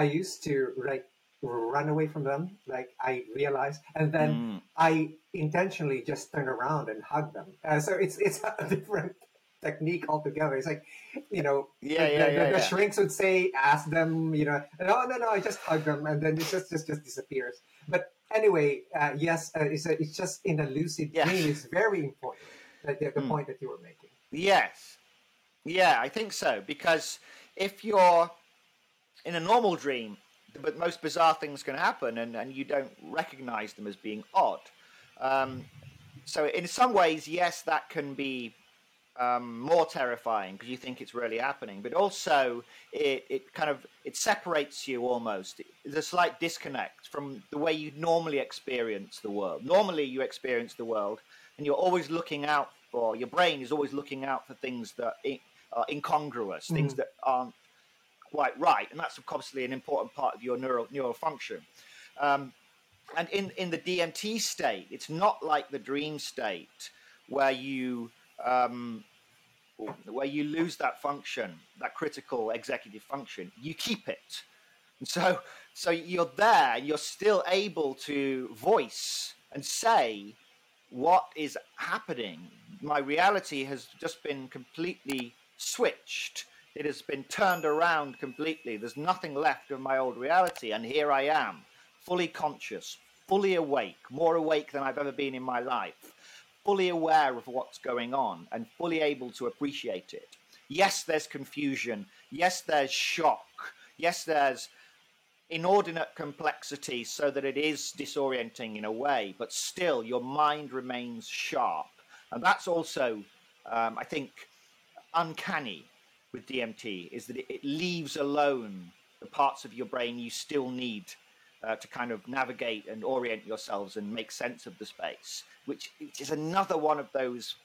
I used to like run away from them. Like I realized, and then Mm. I intentionally just turn around and hug them. Uh, so it's it's *laughs* a different technique altogether. It's like, you know, Yeah, the, yeah, the, yeah, the yeah. shrinks would say, ask them, you know, no, no, no, I just hug them, and then it just just just disappears. But anyway, uh, yes, uh, it's, a, it's just in a lucid Yeah. dream. It's very important. That the, the Mm. point that you were making. Yes. Yeah, I think so. Because if you're in a normal dream, the most bizarre things can happen and, and you don't recognize them as being odd. Um, so, in some ways, yes, that can be um, more terrifying because you think it's really happening, but also it, it kind of it separates you almost. There's a slight disconnect from the way you normally experience the world. Normally, you experience the world and you're always looking out for your brain is always looking out for things that are incongruous, things Mhm. that aren't quite right, and that's obviously an important part of your neural neural function. Um, and in in the DMT state, it's not like the dream state where you um, where you lose that function, that critical executive function. You keep it, and so so you're there. You're still able to voice and say what is happening. My reality has just been completely switched. It has been turned around completely. There's nothing left of my old reality, and here I am, fully conscious, fully awake, more awake than I've ever been in my life, fully aware of what's going on, and fully able to appreciate it. Yes, there's confusion. Yes, there's shock. Yes, there's inordinate complexity so that it is disorienting in a way, but still your mind remains sharp. And that's also, um, I think, uncanny with DMT is that it, it leaves alone the parts of your brain you still need uh, to kind of navigate and orient yourselves and make sense of the space, which is another one of those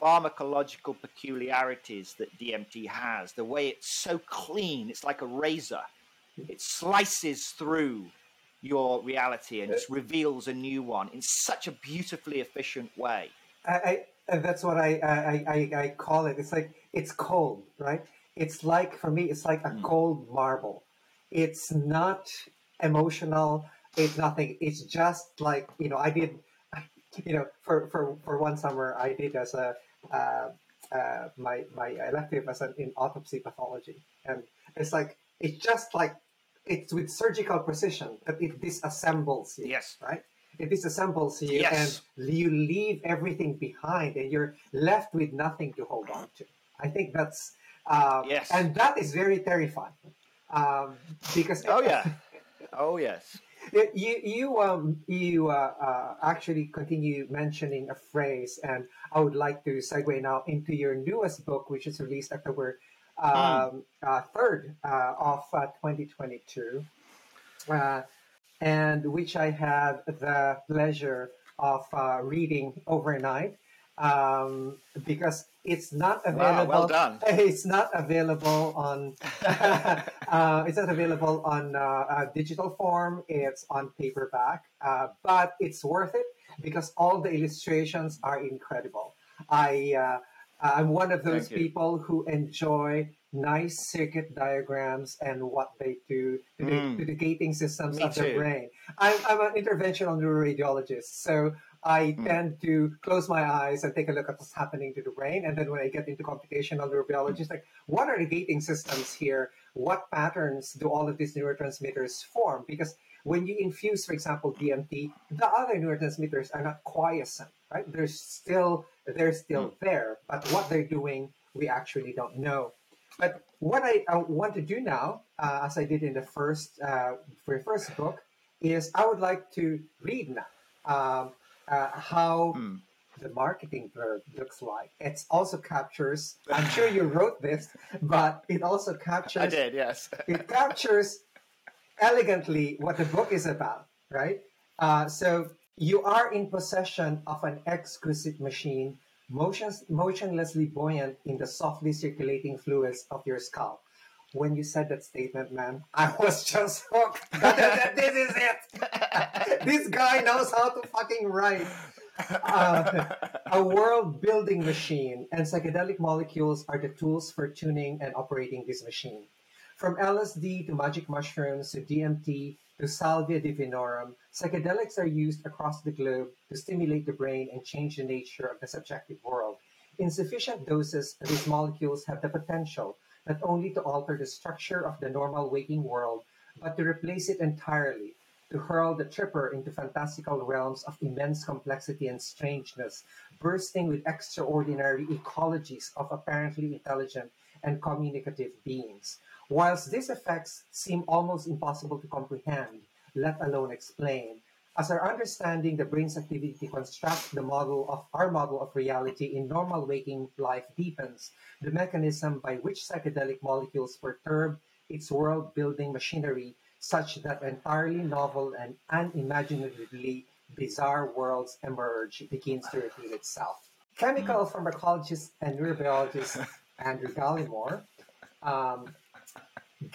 pharmacological peculiarities that DMT has. The way it's so clean, it's like a razor. It slices through your reality and just reveals a new one in such a beautifully efficient way. I, I and that's what I, I I I call it. It's like it's cold, right? It's like for me, it's like a Mm. cold marble. It's not emotional. It's nothing. It's just like you know. I did, you know, for for for one summer, I did as a uh, uh, my my elective as an in autopsy pathology, and it's like it's just like it's with surgical precision that it disassembles you Yes. right? It disassembles you Yes. and you leave everything behind and you're left with nothing to hold on to. I think that's, uh, Yes. and that is very terrifying um, because, Oh yeah. *laughs* Oh yes. you you um you uh, uh, actually continue mentioning a phrase, and I would like to segue now into your newest book, which is released October um, uh, third uh, of uh, 2022, uh, and which I had the pleasure of uh, reading overnight um, because it's not available. Wow, well done. *laughs* It's not available on. *laughs* uh, it's not available on uh, digital form. It's on paperback, uh, but it's worth it because all the illustrations are incredible. I uh, I'm one of those people who enjoy nice circuit diagrams and what they do to, mm. the, to the, gating systems Me of too. the brain. I'm, I'm an interventional neuroradiologist, so I mm. tend to close my eyes and take a look at what's happening to the brain. And then when I get into computational neurobiology, it's like, what are the gating systems here? What patterns do all of these neurotransmitters form? Because when you infuse, for example, DMT, the other neurotransmitters are not quiescent, right? They're still they're still mm. there, but what they're doing, we actually don't know. But what I, I want to do now, uh, as I did in the first uh, for the first book, is I would like to read now. Um, uh, how mm. the marketing blurb looks like. It also captures. I'm sure you *laughs* wrote this, but it also captures. I did, yes. *laughs* it captures elegantly what the book is about, right? Uh, so you are in possession of an exquisite machine, motions, motionlessly buoyant in the softly circulating fluids of your skull when you said that statement, man, I was *laughs* just hooked. this is it. *laughs* this guy knows how to fucking write. Uh, a world building machine and psychedelic molecules are the tools for tuning and operating this machine. From LSD to magic mushrooms to DMT to salvia divinorum, psychedelics are used across the globe to stimulate the brain and change the nature of the subjective world. In sufficient doses, these molecules have the potential not only to alter the structure of the normal waking world, but to replace it entirely, to hurl the tripper into fantastical realms of immense complexity and strangeness, bursting with extraordinary ecologies of apparently intelligent and communicative beings. Whilst these effects seem almost impossible to comprehend, let alone explain, as our understanding the brain's activity constructs the model of our model of reality in normal waking life deepens, the mechanism by which psychedelic molecules perturb its world building machinery such that entirely novel and unimaginatively bizarre worlds emerge begins to reveal itself. Chemical pharmacologist and neurobiologist *laughs* Andrew Gallimore um,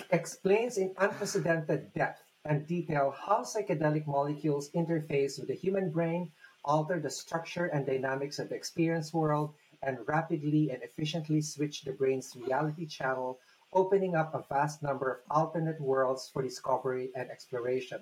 explains in unprecedented depth and detail how psychedelic molecules interface with the human brain, alter the structure and dynamics of the experience world, and rapidly and efficiently switch the brain's reality channel, opening up a vast number of alternate worlds for discovery and exploration.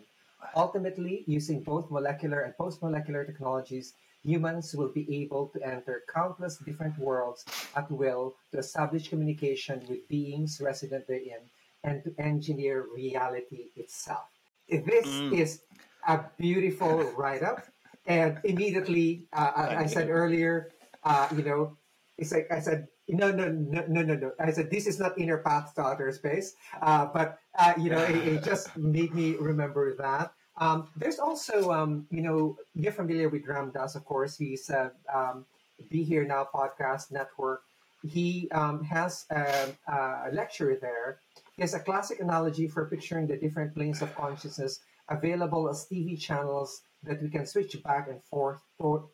Ultimately, using both molecular and post-molecular technologies, humans will be able to enter countless different worlds at will to establish communication with beings resident therein and to engineer reality itself. This mm. is a beautiful write up. And immediately, uh, I, I said earlier, uh, you know, it's like I said, no, no, no, no, no, no. I said this is not inner path to outer space, uh, but uh, you know, it, it, just *laughs* made me remember that. Um, there's also, um, you know, you're familiar with Ram Dass, of course. He's a um, Be Here Now podcast network. He um, has a, a lecture there has a classic analogy for picturing the different planes of consciousness available as TV channels that we can switch back and forth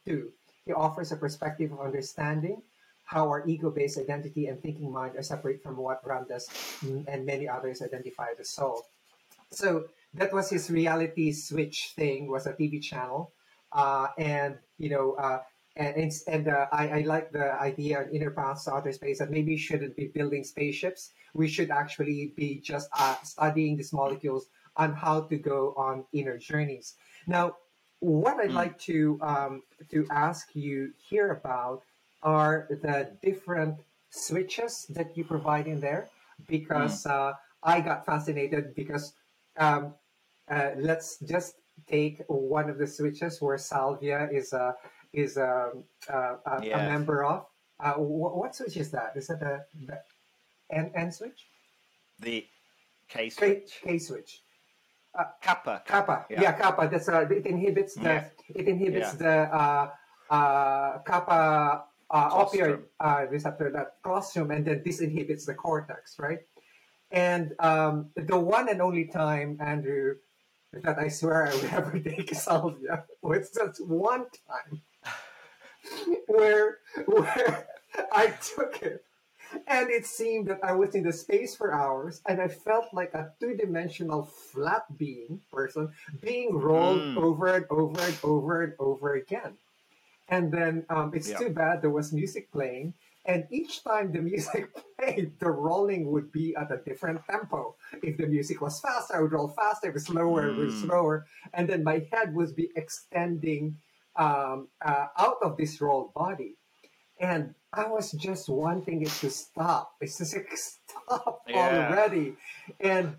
to. He offers a perspective of understanding how our ego-based identity and thinking mind are separate from what Ram Dass and many others identify as soul. So that was his reality switch thing, was a TV channel. Uh, and, you know, uh, and and uh, I, I like the idea of inner paths to outer space that maybe shouldn't be building spaceships. We should actually be just uh, studying these molecules on how to go on inner journeys. Now, what I'd mm. like to um, to ask you here about are the different switches that you provide in there, because mm. uh, I got fascinated because um, uh, let's just take one of the switches where salvia is a is um, uh, a, a, member of. Uh, what, what, switch is that? Is that the, the N, N switch? The K switch. K, K switch. Uh, kappa. Kappa. Yeah, yeah kappa. That's uh, it inhibits the yeah. it inhibits yeah. the uh, uh, kappa uh, opioid uh, receptor, that claustrum, and then this inhibits the cortex, right? And um, the one and only time, Andrew, that I swear I would *laughs* ever take salvia was just one time where where I took it and it seemed that I was in the space for hours and I felt like a two-dimensional flat being person being rolled mm. over and over and over and over again. And then um, it's too bad there was music playing and each time the music *laughs* played, the rolling would be at a different tempo. If the music was faster, I would roll faster. If it was slower, mm. it was slower. And then my head would be extending um, uh, out of this rolled body. And I was just wanting it to stop. It's just like, *laughs* stop yeah. already. And,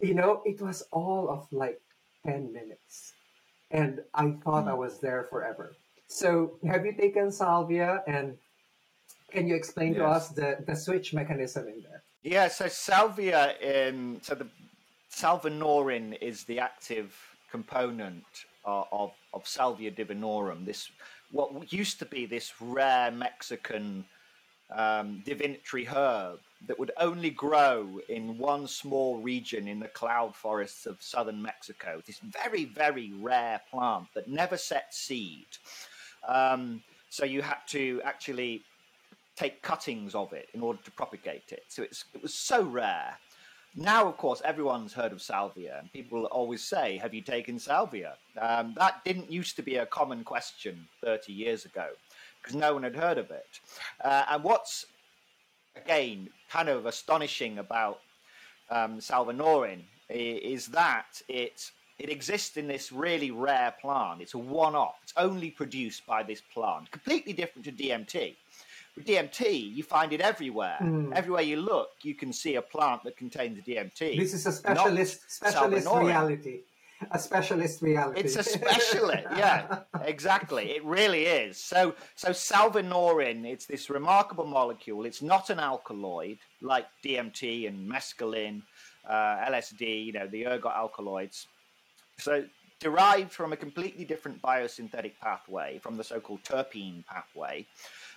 you know, it was all of like 10 minutes. And I thought mm. I was there forever. So, have you taken salvia and can you explain yes. to us the, the switch mechanism in there? Yeah, so salvia, in, so the salvinorin is the active component of, of, of salvia divinorum. This what used to be this rare Mexican um, divinatory herb that would only grow in one small region in the cloud forests of southern Mexico. This very, very rare plant that never set seed. Um, so you had to actually take cuttings of it in order to propagate it. So it was so rare. Now, of course, everyone's heard of salvia, and people always say, Have you taken salvia? Um, that didn't used to be a common question 30 years ago because no one had heard of it. Uh, and what's, again, kind of astonishing about um, salvinorin is that it it exists in this really rare plant. It's a one-off. It's only produced by this plant, completely different to DMT. With DMT, you find it everywhere. Mm. Everywhere you look, you can see a plant that contains DMT. This is a specialist specialist reality. A specialist reality. It's a *laughs* specialist, yeah, exactly. It really is. So, so salvinorin, it's this remarkable molecule. It's not an alkaloid like DMT and mescaline, uh, LSD, you know, the ergot alkaloids. So, derived from a completely different biosynthetic pathway, from the so-called terpene pathway.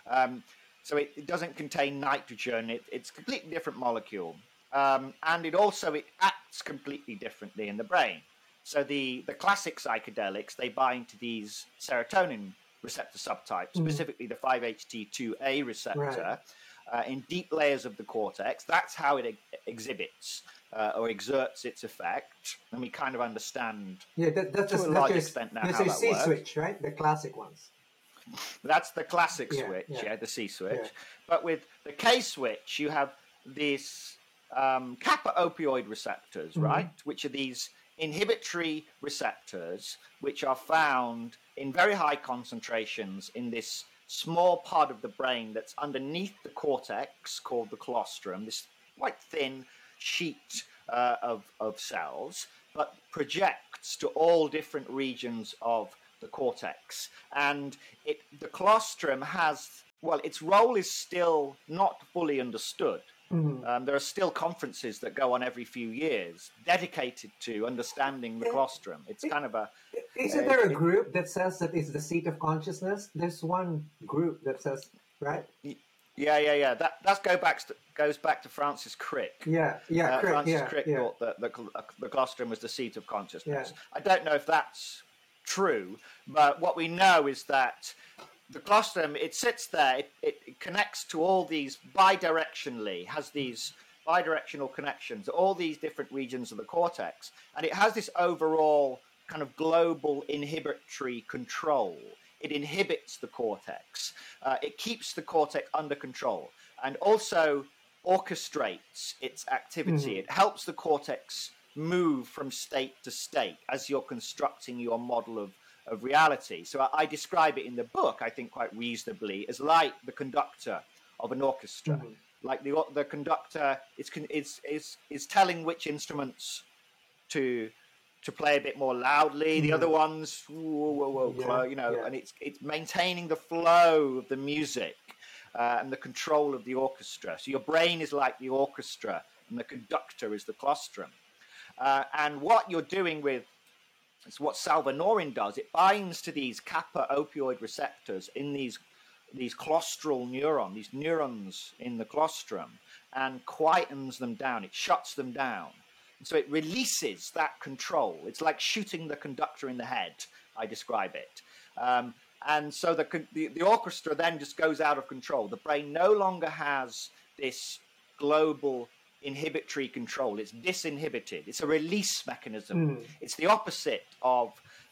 Um, so it, it doesn't contain nitrogen. It, it's a completely different molecule. Um, and it also it acts completely differently in the brain. So the, the classic psychedelics, they bind to these serotonin receptor subtypes, mm. specifically the 5-HT2A receptor, right. uh, in deep layers of the cortex. That's how it exhibits uh, or exerts its effect. And we kind of understand yeah, that, that's to a, a large extent now how that C works. switch, right? The classic ones. That's the classic yeah, switch, yeah. yeah. the C switch. But with the K switch, you have these um, kappa opioid receptors, mm-hmm. right? Which are these inhibitory receptors which are found in very high concentrations in this small part of the brain that's underneath the cortex called the claustrum, this quite thin sheet uh, of, of cells, but projects to all different regions of the cortex. And it, the claustrum has, well, its role is still not fully understood. Mm-hmm. Um, there are still conferences that go on every few years dedicated to understanding the claustrum. It's kind of a. Isn't uh, there a group that says that it's the seat of consciousness? There's one group that says, right? Yeah, yeah, yeah. That that go back to, goes back to Francis Crick. Yeah, yeah. Uh, Crick, Francis yeah, Crick yeah. thought that the, the claustrum was the seat of consciousness. Yeah. I don't know if that's true, but what we know is that the claustrum it sits there, it, it, connects to all these bidirectionally, has these bidirectional connections, all these different regions of the cortex, and it has this overall kind of global inhibitory control. It inhibits the cortex. Uh, it keeps the cortex under control, and also orchestrates its activity. Mm-hmm. It helps the cortex move from state to state as you're constructing your model of, of reality. So I, I describe it in the book, I think, quite reasonably, as like the conductor of an orchestra. Mm-hmm. Like the the conductor is is is is telling which instruments to to play a bit more loudly. The other mm-hmm. ones, whoa, whoa, whoa, yeah, you know, yeah. and it's it's maintaining the flow of the music uh, and the control of the orchestra. So your brain is like the orchestra, and the conductor is the claustrum. Uh, and what you're doing with it's what salvinorin does. It binds to these kappa opioid receptors in these these claustral neuron, these neurons in the claustrum, and quietens them down. It shuts them down. And so it releases that control. It's like shooting the conductor in the head. I describe it. Um, and so the, the, the orchestra then just goes out of control. The brain no longer has this global inhibitory control. It's disinhibited. It's a release mechanism. Mm. It's the opposite of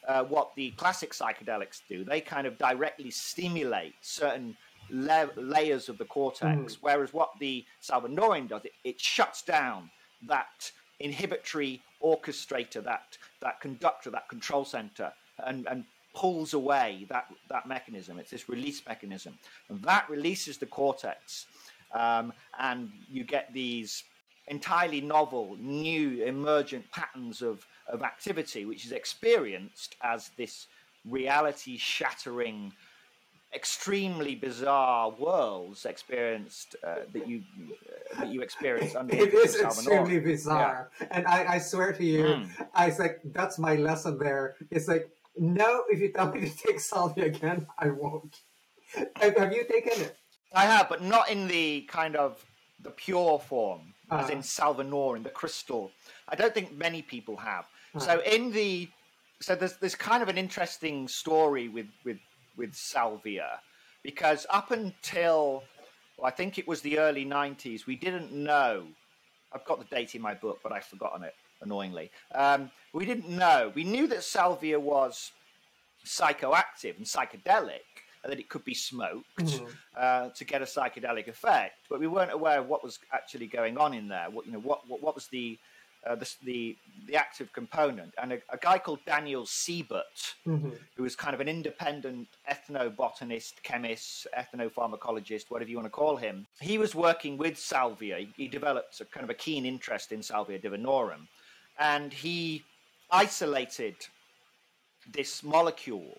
uh, what the classic psychedelics do. They kind of directly stimulate certain la- layers of the cortex, mm. whereas what the salvinorin does, it, it shuts down that inhibitory orchestrator, that that conductor, that control center, and, and pulls away that, that mechanism. It's this release mechanism. And that releases the cortex. Um, and you get these entirely novel, new, emergent patterns of, of activity, which is experienced as this reality shattering, extremely bizarre worlds experienced uh, that you uh, that you experience under it is extremely bizarre. Yeah. and I, I swear to you mm. i was like that's my lesson there. It's like no if you tell me to take salvia again i won't. Have, have you taken it? I have but not in the kind of the pure form uh-huh. as in Salvinorin, the crystal. I don't think many people have. Uh-huh. So in the so there's there's kind of an interesting story with with with salvia because up until well, I think it was the early 90s, we didn't know. I've got the date in my book, but I've forgotten it annoyingly. Um, we didn't know. We knew that salvia was psychoactive and psychedelic, that it could be smoked mm-hmm. uh, to get a psychedelic effect, but we weren't aware of what was actually going on in there. What you know, what what, what was the, uh, the the the active component? And a, a guy called Daniel Siebert, mm-hmm. who was kind of an independent ethnobotanist, chemist, ethnopharmacologist, whatever you want to call him, he was working with salvia. He, he developed a kind of a keen interest in salvia divinorum, and he isolated this molecule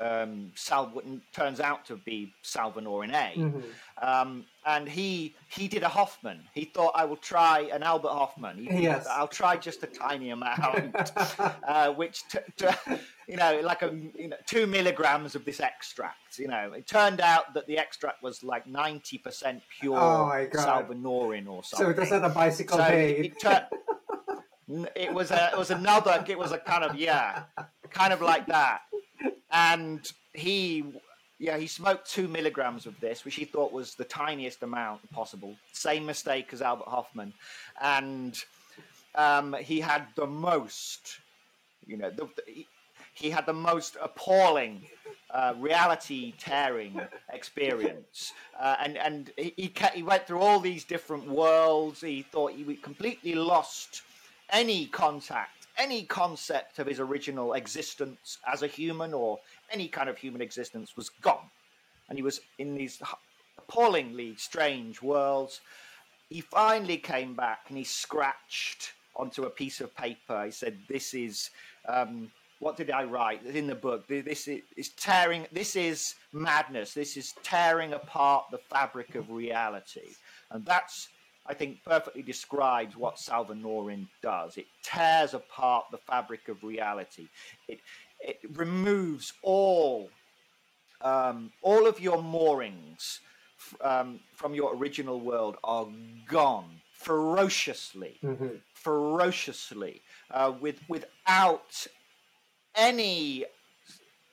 um, Sal turns out to be Salvinorin A, mm-hmm. um, and he he did a Hofmann. He thought I will try an Albert Hofmann. He, yes. I'll try just a tiny amount, *laughs* uh, which t- t- you know, like a you know, two milligrams of this extract. You know, it turned out that the extract was like ninety percent pure oh Salvinorin or something. So it was not a bicycle so it, it, *laughs* it was a it was another. It was a kind of yeah, kind of like that and he yeah he smoked two milligrams of this which he thought was the tiniest amount possible. Same mistake as albert hofmann. And um, he had the most you know the, he, he had the most appalling uh, reality tearing experience. Uh, and and he, he, he went through all these different worlds. He thought he completely lost any contact any concept of his original existence as a human or any kind of human existence was gone. And he was in these appallingly strange worlds. He finally came back and he scratched onto a piece of paper. He said, This is. Um, what did I write in the book? This is tearing. This is madness. This is tearing apart the fabric of reality, and that's I think, perfectly describes what Salvinorin does. It tears apart the fabric of reality. It it removes all um, all of your moorings um, from your original world are gone ferociously, mm-hmm. ferociously, uh, with without any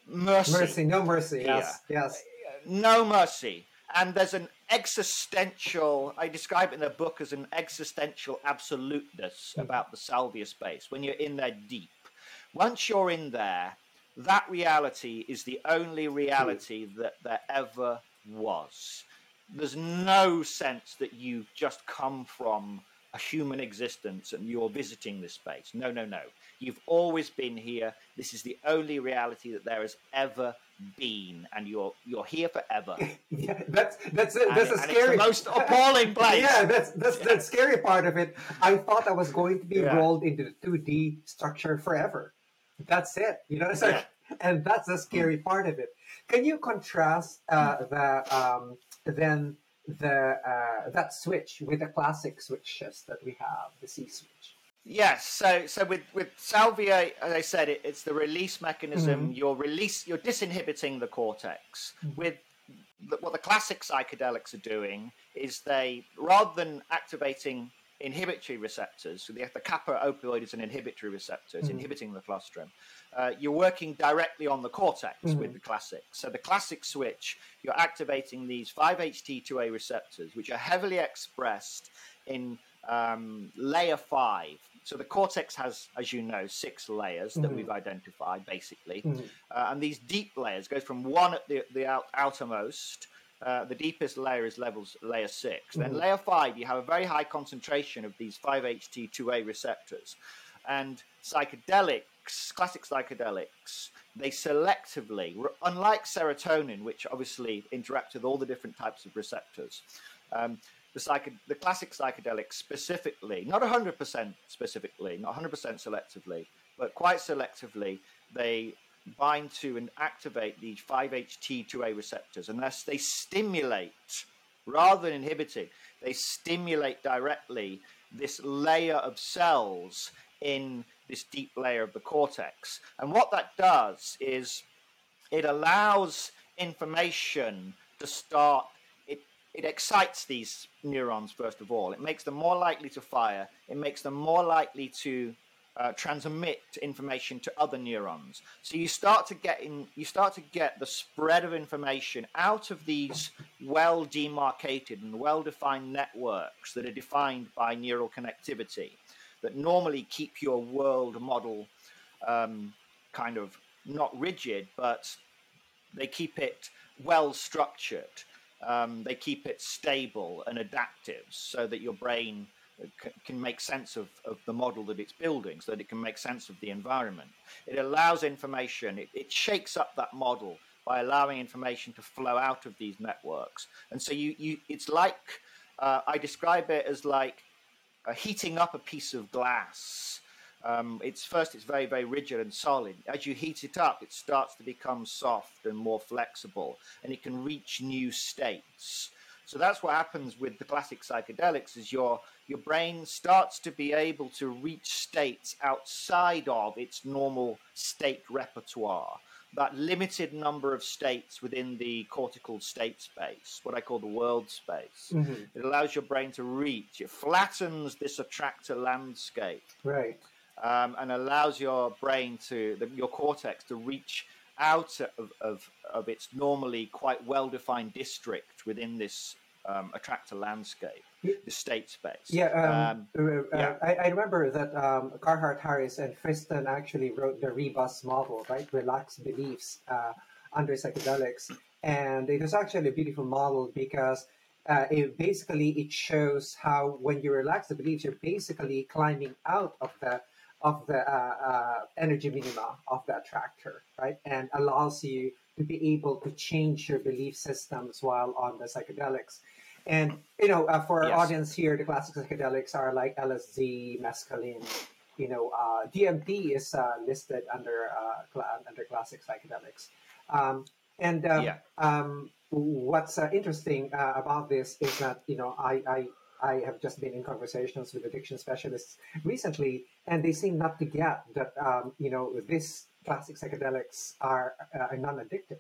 mercy. Mercy, no mercy. Yes, yes. No mercy and there's an existential i describe it in the book as an existential absoluteness mm. about the salvia space when you're in there deep. Once you're in there that reality is the only reality mm. that there ever was. There's no sense that you've just come from a human existence and you're visiting this space. No no no. You've always been here. This is the only reality that there has ever been, and you're you're here forever. *laughs* yeah, that's that's a, that's a scary, most *laughs* appalling place. yeah, that's that's yeah. the scary part of it. I thought I was going to be yeah. rolled into the two D structure forever. That's it. You know, it's like, yeah. and that's the scary part of it. Can you contrast uh, the um, then the uh, that switch with the classic switches that we have, the C switch? Yes, so so with with salvia, as I said, it, it's the release mechanism. Mhm. You're release, you're disinhibiting the cortex. Mhm. With the, what the classic psychedelics are doing is they, rather than activating inhibitory receptors, so the, the kappa opioid is an inhibitory receptor, it's Mhm. inhibiting the claustrum. Uh, you're working directly on the cortex with Mhm. the classic. So the classic switch, you're activating these 5-HT2A receptors, which are heavily expressed in um, layer five. So the cortex has, as you know, six layers that Mhm. we've identified, basically. Mhm. Uh, and these deep layers go from one at the, the out, outermost. Uh, the deepest layer is levels layer 6 Then Mhm. layer five, you have a very high concentration of these 5-HT2A receptors, and psychedelics, classic psychedelics, they selectively, unlike serotonin, which obviously interacts with all the different types of receptors. Um, the, the classic psychedelics specifically, not 100% specifically, not 100% selectively, but quite selectively, they bind to and activate the 5-HT2A receptors and thus they stimulate, rather than inhibiting, they stimulate directly this layer of cells in this deep layer of the cortex. And what that does is it allows information to start it it excites these neurons first of all. It makes them more likely to fire. It makes them more likely to uh, transmit information to other neurons. So you start to get in you start to get the spread of information out of these well demarcated and well defined networks that are defined by neural connectivity that normally keep your world model um, kind of not rigid but they keep it well structured. Um, they keep it stable and adaptive so that your brain c- can make sense of, of the model that it's building, so that it can make sense of the environment. It allows information, it, it shakes up that model by allowing information to flow out of these networks. And so you, you it's like, uh, I describe it as like uh, heating up a piece of glass. Um, it's first it's very very rigid and solid. As you heat it up, it starts to become soft and more flexible, and it can reach new states. So that's what happens with the classic psychedelics: is your your brain starts to be able to reach states outside of its normal state repertoire. That limited number of states within the cortical state space, what I call the world space. Mhm. It allows your brain to reach. It flattens this attractor landscape Right. Um, and allows your brain to, the, your cortex to reach out of, of, of its normally quite well defined district within this um, attractor landscape, the state space. Yeah, um, uh, uh, yeah. I, I remember that um, Carhart Harris and Friston actually wrote the Rebus model, right? Relaxed beliefs uh, under psychedelics, and it was actually a beautiful model because uh, it basically it shows how when you relax the beliefs, you're basically climbing out of the of the uh, uh, energy minima of the attractor, right? And allows you to be able to change your belief systems while on the psychedelics. And you know, uh, for our Yes. audience here, the classic psychedelics are like LSD, mescaline. You know, uh, DMT is uh, listed under uh, cla- under classic psychedelics. Um, and um, Yeah. um, what's uh, interesting uh, about this is that you know I, I I have just been in conversations with addiction specialists recently, and they seem not to get that um, you know these classic psychedelics are, uh, non-addictive,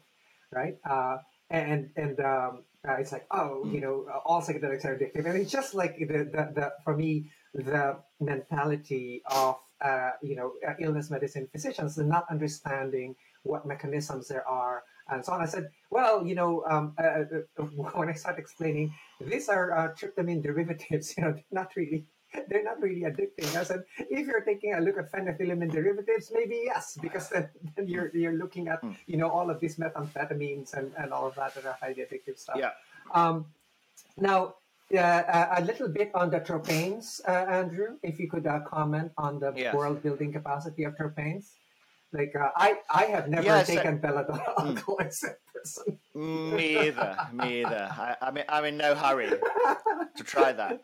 right? Uh, and and um, uh, it's like oh you know all psychedelics are addictive, and it's just like the the, the for me the mentality of uh, you know uh, illness medicine physicians and not understanding what mechanisms there are and so on. I said, well, you know, um, uh, uh, *laughs* when I start explaining, these are uh, tryptamine derivatives. *laughs* You know, they're not really, they're not really addicting. I said, if you're taking a look at phenethylamine derivatives, maybe yes, because then, then you're you're looking at Hmm. you know all of these methamphetamines and, and all of that that are highly addictive stuff. Yeah. Um, now, uh, a little bit on the tropanes, uh, Andrew, if you could uh, comment on the Yes. world building capacity of tropanes. Like uh, I, I have never Yes, I- taken belladonna alcohol as a person. Me either. Me either. I, I'm, in, I'm in no hurry to try that.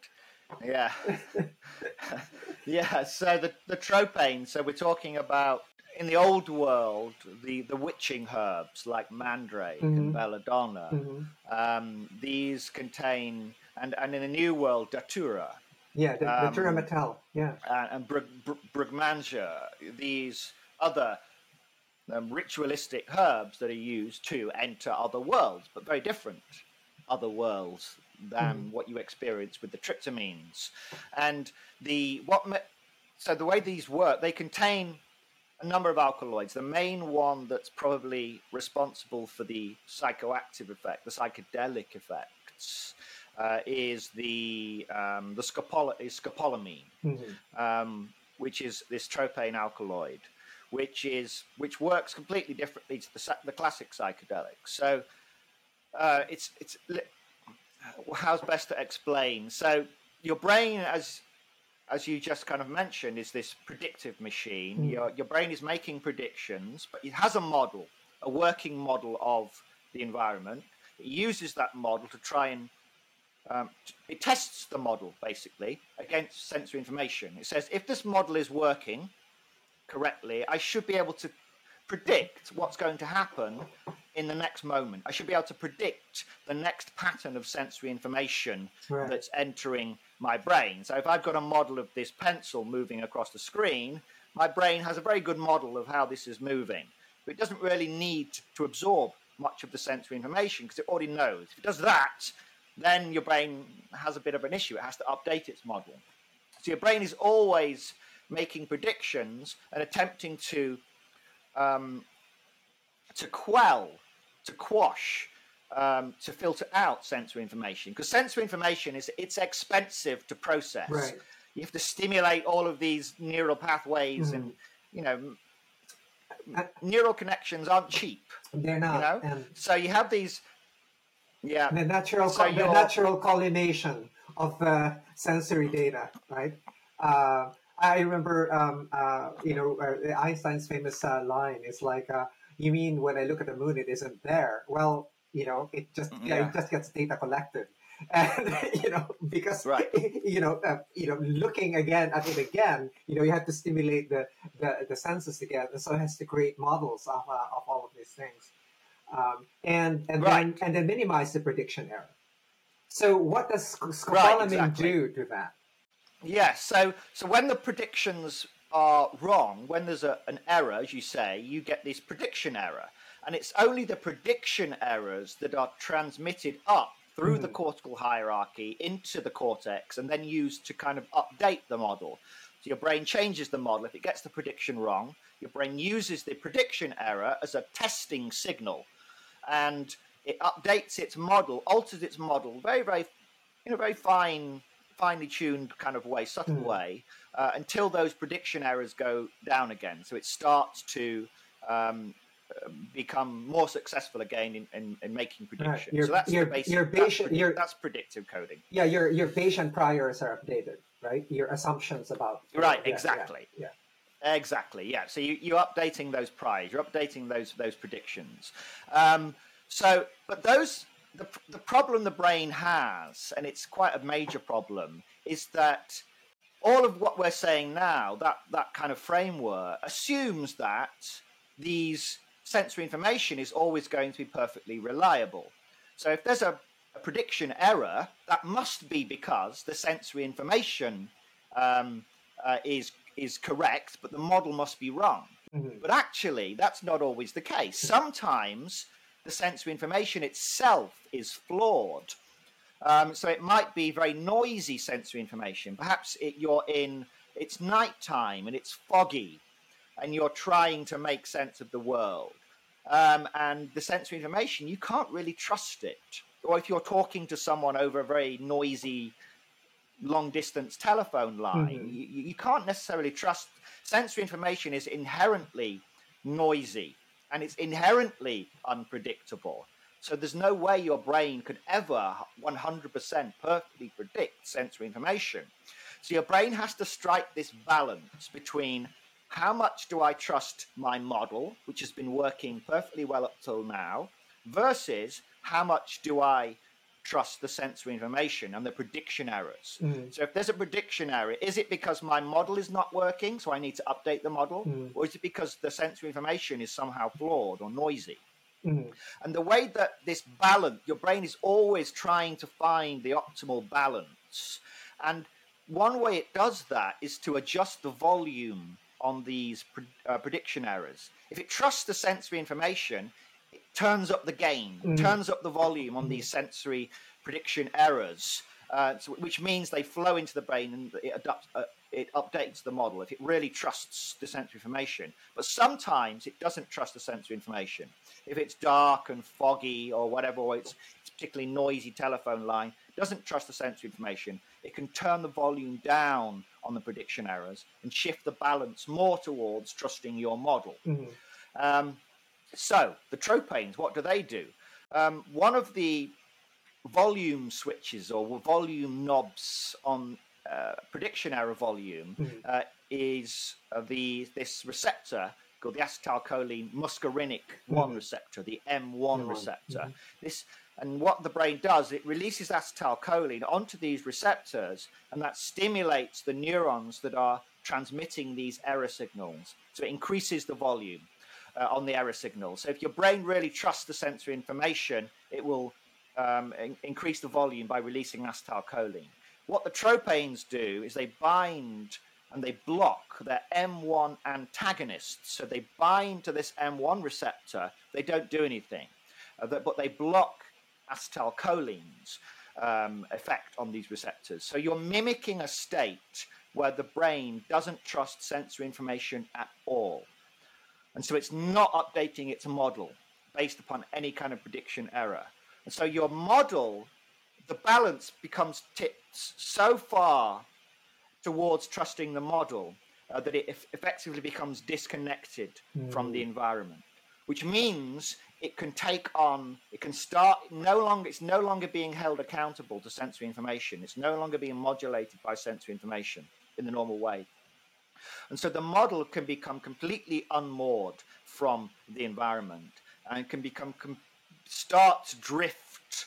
Yeah. *laughs* yeah. So the, the tropane. So we're talking about in the old world, the, the witching herbs like mandrake Mhm. and belladonna. Mhm. Um, these contain, and, and in the new world, datura. Yeah, the, um, the metel. Yeah. And, and Brug, Brugmansia, these other um, ritualistic herbs that are used to enter other worlds, but very different other worlds than mm. what you experience with the tryptamines. And the what so the way these work, they contain a number of alkaloids. The main one that's probably responsible for the psychoactive effect, the psychedelic effects, uh, is the um, the scopol- is scopolamine, mm-hmm. um, which is this tropane alkaloid, which is which works completely differently to the, the classic psychedelics. So uh, it's it's how's best to explain. So your brain, as as you just kind of mentioned, is this predictive machine. Mm. Your, your brain is making predictions, but it has a model, a working model of the environment. It uses that model to try and um, it tests the model basically against sensory information. It says if this model is working correctly, I should be able to predict what's going to happen in the next moment. I should be able to predict the next pattern of sensory information right. that's entering my brain. So if I've got a model of this pencil moving across the screen, my brain has a very good model of how this is moving. But it doesn't really need to absorb much of the sensory information because it already knows. If it does that, then your brain has a bit of an issue. It has to update its model. So your brain is always making predictions and attempting to um, to quell, to quash, um, to filter out sensory information because sensory information is it's expensive to process. Right. You have to stimulate all of these neural pathways, mm. and you know, uh, neural connections aren't cheap. They're not. You know? so you have these. Yeah. The natural, so the natural collimation of uh, sensory data, right? Uh, I remember, um, uh, you know, uh, Einstein's famous uh, line is like, uh, "You mean when I look at the moon, it isn't there?" Well, you know, it just mm, yeah. it just gets data collected, *laughs* and you know, because right. *laughs* you know, uh, you know, looking again at it again, you know, you have to stimulate the the, the senses again, and so it has to create models of uh, of all of these things, um, and and right. then and then minimize the prediction error. So, what does scopolamine right, exactly. do to that? Yes. So so when the predictions are wrong, when there's a, an error, as you say, you get this prediction error. And it's only the prediction errors that are transmitted up through mm. the cortical hierarchy into the cortex and then used to kind of update the model. So your brain changes the model. If it gets the prediction wrong, your brain uses the prediction error as a testing signal. And it updates its model, alters its model very, very in a very fine finely tuned kind of way, subtle mm. way, uh, until those prediction errors go down again. So it starts to um, become more successful again in, in, in making predictions. Right. so that's your, the basic, your Bayesian, that's, that's, predictive coding. Yeah, your your Bayesian priors are updated, right? Your assumptions about right, yeah, exactly. Yeah, yeah, exactly. Yeah. So you, you're updating those priors. You're updating those those predictions. Um, so, but those the, the problem the brain has, and it's quite a major problem, is that all of what we're saying now, that, that kind of framework, assumes that these sensory information is always going to be perfectly reliable. So if there's a, a prediction error, that must be because the sensory information um, uh, is is correct, but the model must be wrong. Mm-hmm. But actually, that's not always the case. Sometimes the sensory information itself is flawed. Um, so it might be very noisy sensory information. Perhaps it, you're in, it's nighttime and it's foggy, and you're trying to make sense of the world. Um, and the sensory information, you can't really trust it. Or if you're talking to someone over a very noisy, long distance telephone line, mm-hmm. you, you can't necessarily trust. Sensory information is inherently noisy and it's inherently unpredictable. So there's no way your brain could ever 100% perfectly predict sensory information. So your brain has to strike this balance between how much do I trust my model, which has been working perfectly well up till now, versus how much do I trust the sensory information and the prediction errors. Mm. So if there's a prediction error, is it because my model is not working, so I need to update the model, mm. or is it because the sensory information is somehow flawed or noisy? Mm. And the way that this balance, your brain is always trying to find the optimal balance. And one way it does that is to adjust the volume on these uh, prediction errors. If it trusts the sensory information, turns up the gain, mm. turns up the volume on these sensory prediction errors, uh, so, which means they flow into the brain and it, adapts, uh, it updates the model if it really trusts the sensory information. But sometimes it doesn't trust the sensory information. If it's dark and foggy or whatever, or it's, it's particularly noisy telephone line, doesn't trust the sensory information, it can turn the volume down on the prediction errors and shift the balance more towards trusting your model. Mm-hmm. Um, so the tropanes, what do they do? Um, one of the volume switches or volume knobs on uh, prediction error volume mm-hmm. uh, is uh, the this receptor called the acetylcholine muscarinic mm-hmm. 1 receptor, the M1 receptor. Mm-hmm. This and what the brain does, it releases acetylcholine onto these receptors, and that stimulates the neurons that are transmitting these error signals. So it increases the volume uh, on the error signal. So if your brain really trusts the sensory information, it will um, in- increase the volume by releasing acetylcholine. What the tropanes do is they bind and they block their M1 antagonists. So they bind to this M1 receptor, they don't do anything, uh, but they block acetylcholine's um, effect on these receptors. So you're mimicking a state where the brain doesn't trust sensory information at all. And so it's not updating its model based upon any kind of prediction error. And so your model, the balance becomes tipped so far towards trusting the model uh, that it effectively becomes disconnected mm. from the environment, which means it can take on it can start no longer it's no longer being held accountable to sensory information it's no longer being modulated by sensory information in the normal way and so the model can become completely unmoored from the environment and can become com- start to drift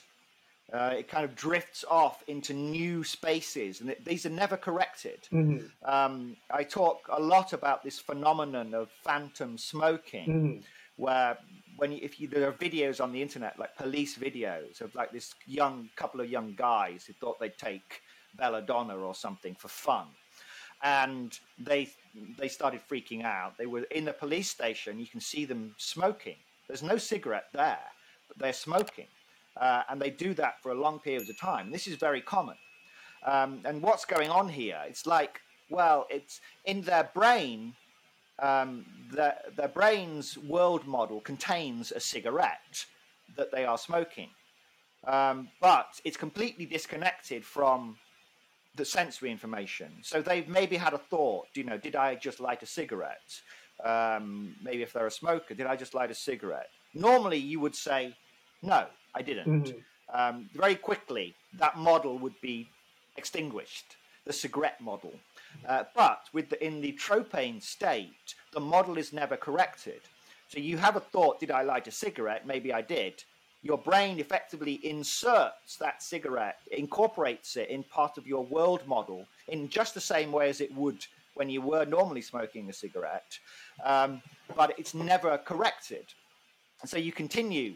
uh, it kind of drifts off into new spaces, and it, these are never corrected. Mm-hmm. Um, I talk a lot about this phenomenon of phantom smoking, mm-hmm. where when you, if you, there are videos on the internet, like police videos of like this young couple of young guys who thought they'd take belladonna or something for fun, and they they started freaking out. They were in the police station. You can see them smoking. There's no cigarette there, but they're smoking, uh, and they do that for a long periods of time. This is very common. Um, and what's going on here? It's like, well, it's in their brain um, the, their brain's world model contains a cigarette that they are smoking. Um, but it's completely disconnected from the sensory information. So they've maybe had a thought, you know, did I just light a cigarette? Um, maybe if they're a smoker, did I just light a cigarette? Normally you would say, no, I didn't. Mm-hmm. Um, very quickly, that model would be extinguished, the cigarette model. Uh, but with the, in the tropane state, the model is never corrected. So you have a thought, did I light a cigarette? Maybe I did. Your brain effectively inserts that cigarette, incorporates it in part of your world model in just the same way as it would when you were normally smoking a cigarette, um, but it's never corrected. And so you continue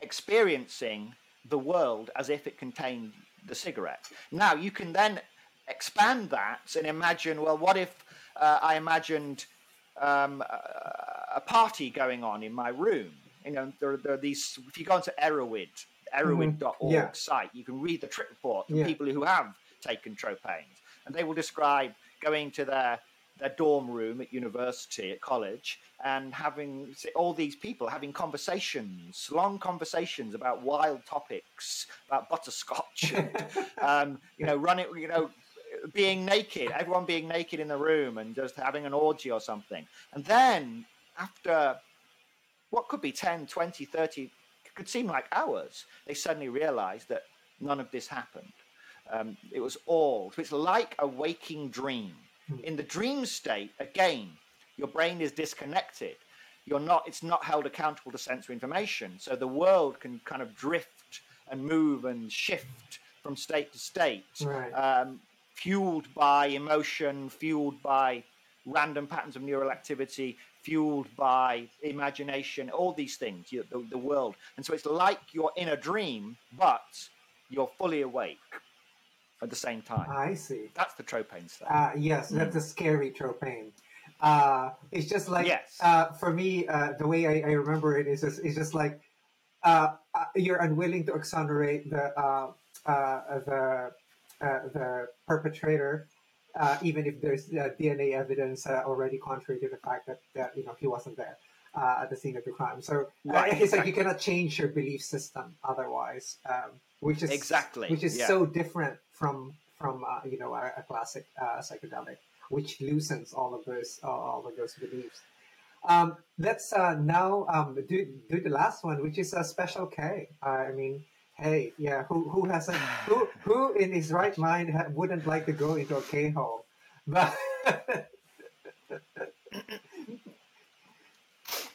experiencing the world as if it contained the cigarette. Now you can then expand that and imagine well, what if uh, I imagined um, a, a, party going on in my room? You know, there, there are these, if you go onto Erowid, erowid.org mm-hmm. yeah. site, you can read the trip report from yeah. people who have taken tropanes, and they will describe going to their their dorm room at university, at college, and having all these people having conversations, long conversations about wild topics, about butterscotch, *laughs* and, um, you know, running, you know, being naked, everyone being naked in the room and just having an orgy or something. And then after what could be 10, 20, 30, could seem like hours, they suddenly realized that none of this happened. Um, it was all, so it's like a waking dream. Hmm. In the dream state, again, your brain is disconnected. You're not, it's not held accountable to sensory information. So the world can kind of drift and move and shift from state to state. Right. Um, fueled by emotion, fueled by random patterns of neural activity, fueled by imagination, all these things, you, the, the world. And so it's like you're in a dream, but you're fully awake. at the same time. I see. That's the tropane stuff. Uh, yes, that's a scary tropane. Uh, it's just like Yes. uh, for me, uh, the way I, I remember it is just, it's just like uh, uh, you're unwilling to exonerate the uh, uh, the uh, the perpetrator, uh, even if there's uh, DNA evidence uh, already contrary to the fact that, that you know he wasn't there uh, at the scene of the crime. So uh, Right, it's like you cannot change your belief system otherwise, um, which is Exactly, which is yeah. so different from from uh, you know a, a classic uh, psychedelic, which loosens all of those all of those beliefs. Um, let's uh, now um, do do the last one, which is a special K. I mean, hey, yeah, who who hasn't who who in his right mind ha- wouldn't like to go into a K hole? But *laughs*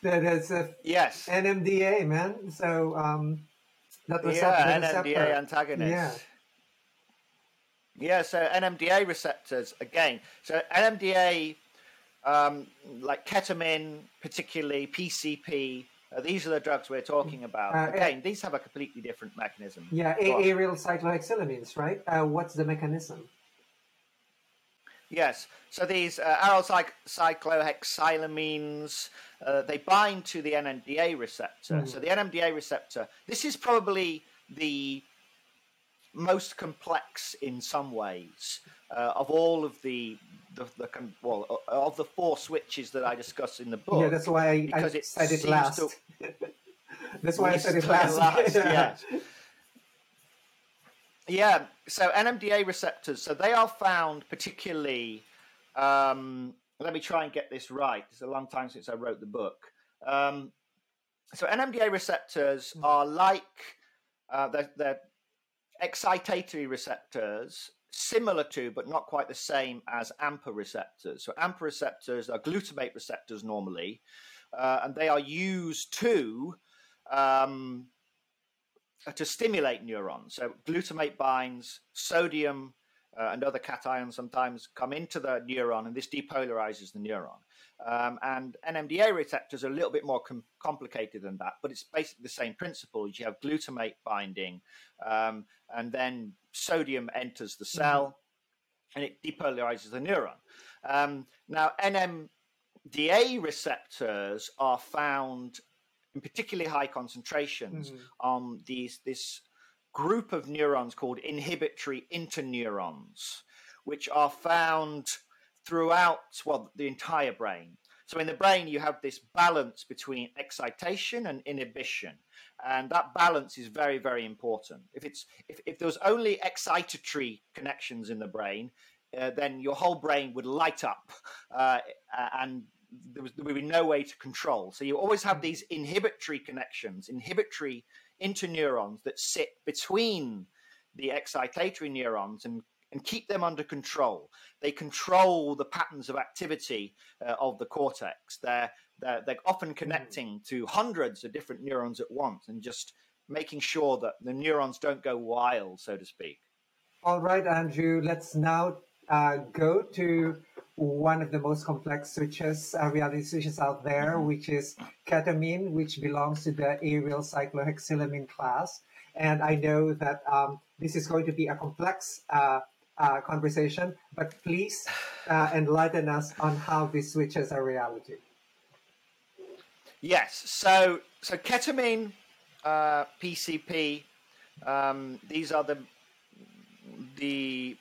that is a Yes. NMDA, man. So um, that was yeah, the NMDA receptor. antagonist. Yeah. Yeah, so NMDA receptors again. So NMDA, um, like ketamine, particularly PCP, these are the drugs we're talking about. Uh, again, these have a completely different mechanism. Yeah, a- aryl cyclohexylamines, right? Uh, what's the mechanism? Yes. So these uh, aryl cyc- cyclohexylamines, uh, they bind to the NMDA receptor. Mhm. So the NMDA receptor, this is probably the most complex in some ways uh, of all of the, the, the well, uh, of the four switches that I discuss in the book. yeah, that's why I, I it said it last. to- *laughs* that's why I said it last. last, *laughs* yeah. Yeah, so NMDA receptors, so they are found particularly. Um, let me try and get this right. It's a long time since I wrote the book. Um, so NMDA receptors are like uh, they're, they're excitatory receptors, similar to but not quite the same as AMPA receptors. So AMPA receptors are glutamate receptors normally, uh, and they are used to um, uh, to stimulate neurons. So glutamate binds, sodium uh, and other cations sometimes come into the neuron, and this depolarizes the neuron. Um, and NMDA receptors are a little bit more com- complicated than that, but it's basically the same principle. You have glutamate binding, um, and then sodium enters the cell, and it depolarizes the neuron. Um, now, NMDA receptors are found in particularly high concentrations Mhm. on these this group of neurons called inhibitory interneurons, which are found throughout well the entire brain. So in the brain you have this balance between excitation and inhibition, and that balance is very very important. If it's if, if there was only excitatory connections in the brain, uh, then your whole brain would light up, uh, and there, was, there would be no way to control. So you always have these inhibitory connections, inhibitory interneurons that sit between the excitatory neurons and, and keep them under control. They control the patterns of activity uh, of the cortex. They're, they're, they're often connecting to hundreds of different neurons at once and just making sure that the neurons don't go wild, so to speak. All right, Andrew, let's now uh, go to one of the most complex switches, uh, reality switches out there, which is ketamine, which belongs to the aryl cyclohexylamine class. And I know that um, this is going to be a complex uh, uh, conversation, but please uh, enlighten us on how these switches are reality. Yes. So so ketamine, uh, PCP, um, these are the the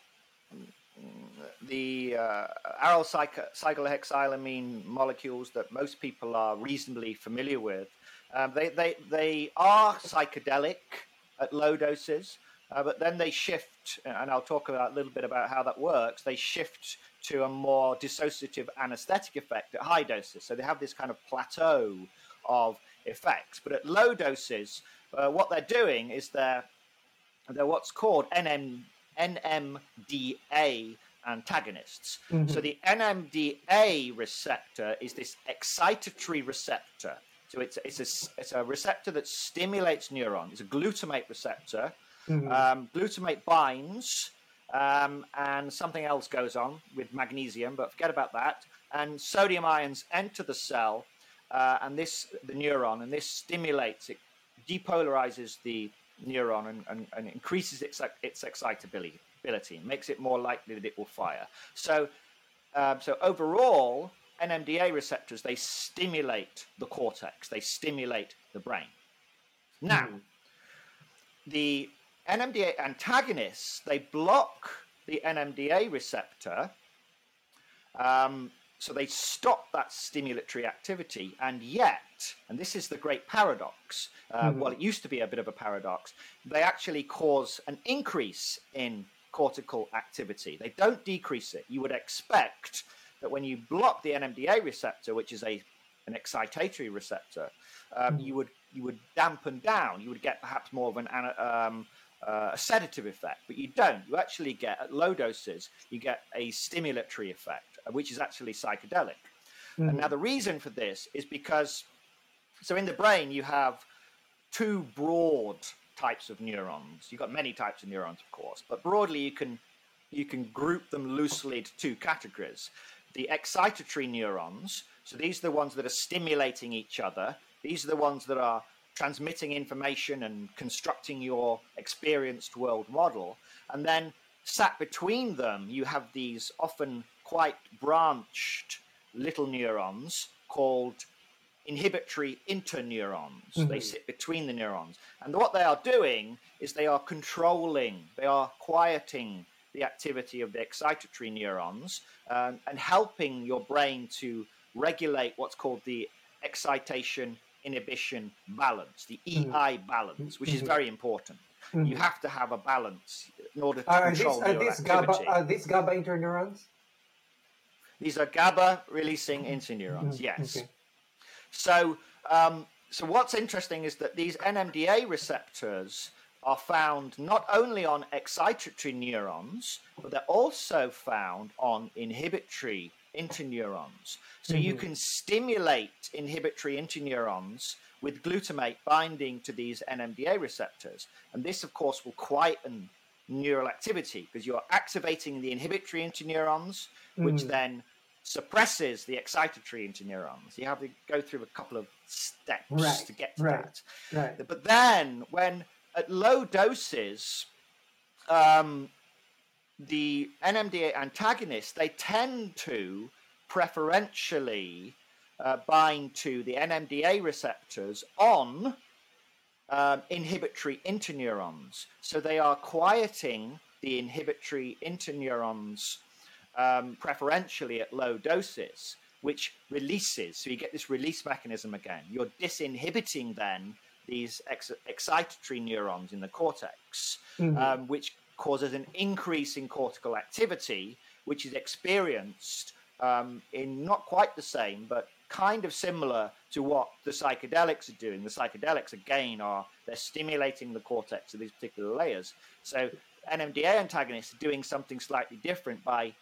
the uh, aryl cyc- cyclohexylamine molecules that most people are reasonably familiar with. Um, they, they, they are psychedelic at low doses, uh, but then they shift, and I'll talk about a little bit about how that works. They shift to a more dissociative anesthetic effect at high doses. So they have this kind of plateau of effects. But at low doses, uh, what they're doing is they're, they're what's called NM, NMDA antagonists. So the NMDA receptor is this excitatory receptor. So it's, it's, a, it's a receptor that stimulates neurons. It's a glutamate receptor. Um, glutamate binds, um, and something else goes on with magnesium, but forget about that. And sodium ions enter the cell, uh, and this the neuron, and this stimulates it, depolarizes the neuron, and, and, and increases its its excitability. makes it more likely that it will fire. So, um, so overall, NMDA receptors they stimulate the cortex, they stimulate the brain. Now, mm. the NMDA antagonists they block the NMDA receptor. Um, so they stop that stimulatory activity, and yet, and this is the great paradox, uh, mm-hmm. well, it used to be a bit of a paradox, they actually cause an increase in cortical activity. They don't decrease it. You would expect that when you block the NMDA receptor, which is a an excitatory receptor, um, mm-hmm. you would you would dampen down. You would get perhaps more of an um, uh, a sedative effect, but you don't. You actually get at low doses, you get a stimulatory effect, uh, which is actually psychedelic. Mm-hmm. And now the reason for this is because, so in the brain you have two broad types of neurons. You've got many types of neurons, of course, but broadly you can you can group them loosely into two categories. The excitatory neurons, so these are the ones that are stimulating each other. These are the ones that are transmitting information and constructing your experienced world model. And then sat between them, you have these often quite branched little neurons called inhibitory interneurons. Mm-hmm. They sit between the neurons. And what they are doing is they are controlling, they are quieting the activity of the excitatory neurons um, and helping your brain to regulate what's called the excitation inhibition balance, the mm-hmm. EI balance, which is mm-hmm. very important. Mm-hmm. You have to have a balance in order to are control these, your these activity. GABA, are these GABA interneurons? These are GABA releasing interneurons, yes. Okay. So, um, so what's interesting is that these NMDA receptors are found not only on excitatory neurons, but they're also found on inhibitory interneurons. So mm-hmm. you can stimulate inhibitory interneurons with glutamate binding to these NMDA receptors. And this, of course, will quieten neural activity because you're activating the inhibitory interneurons, which mm. then suppresses the excitatory interneurons. You have to go through a couple of steps right. to get to right. that. Right. But then, when at low doses, um, the NMDA antagonists, they tend to preferentially uh, bind to the NMDA receptors on um, inhibitory interneurons. So they are quieting the inhibitory interneurons um, preferentially at low doses, which releases. So you get this release mechanism again. You're disinhibiting then these ex- excitatory neurons in the cortex, mm-hmm. um, which causes an increase in cortical activity, which is experienced um, in not quite the same, but kind of similar to what the psychedelics are doing. The psychedelics, again, are they're stimulating the cortex of these particular layers. So NMDA antagonists are doing something slightly different by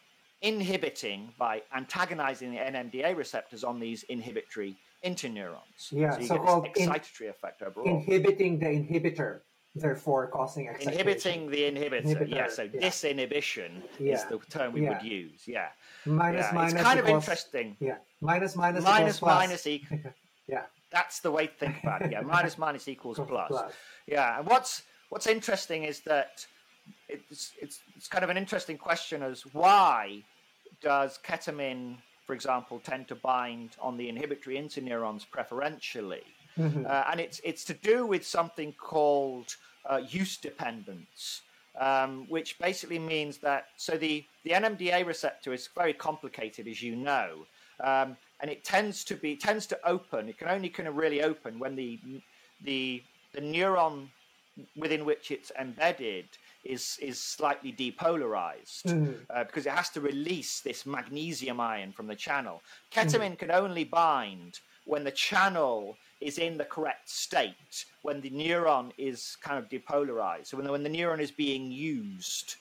inhibiting, by antagonizing the NMDA receptors on these inhibitory interneurons. Yeah, so you so get this excitatory in, effect overall. Inhibiting the inhibitor therefore causing. Inhibiting the inhibitor. inhibitor yeah, so yeah. disinhibition yeah. is the term we yeah. would use. Yeah. Minus yeah. minus. It's kind equals, of interesting. Yeah. Minus minus minus equals minus equals. *laughs* yeah. That's the way to think about it. Yeah. *laughs* minus minus equals plus. plus. Yeah. And what's what's interesting is that it's it's it's kind of an interesting question as why does ketamine, for example, tend to bind on the inhibitory interneurons preferentially? Mm-hmm. Uh, and it's it's to do with something called uh, use dependence, um, which basically means that so the the NMDA receptor is very complicated, as you know, um, and it tends to be tends to open. It can only kind of really open when the the the neuron within which it's embedded is is slightly depolarized mm. uh, because it has to release this magnesium ion from the channel. Ketamine mm. can only bind when the channel is in the correct state when the neuron is kind of depolarized. So when, when the neuron is being used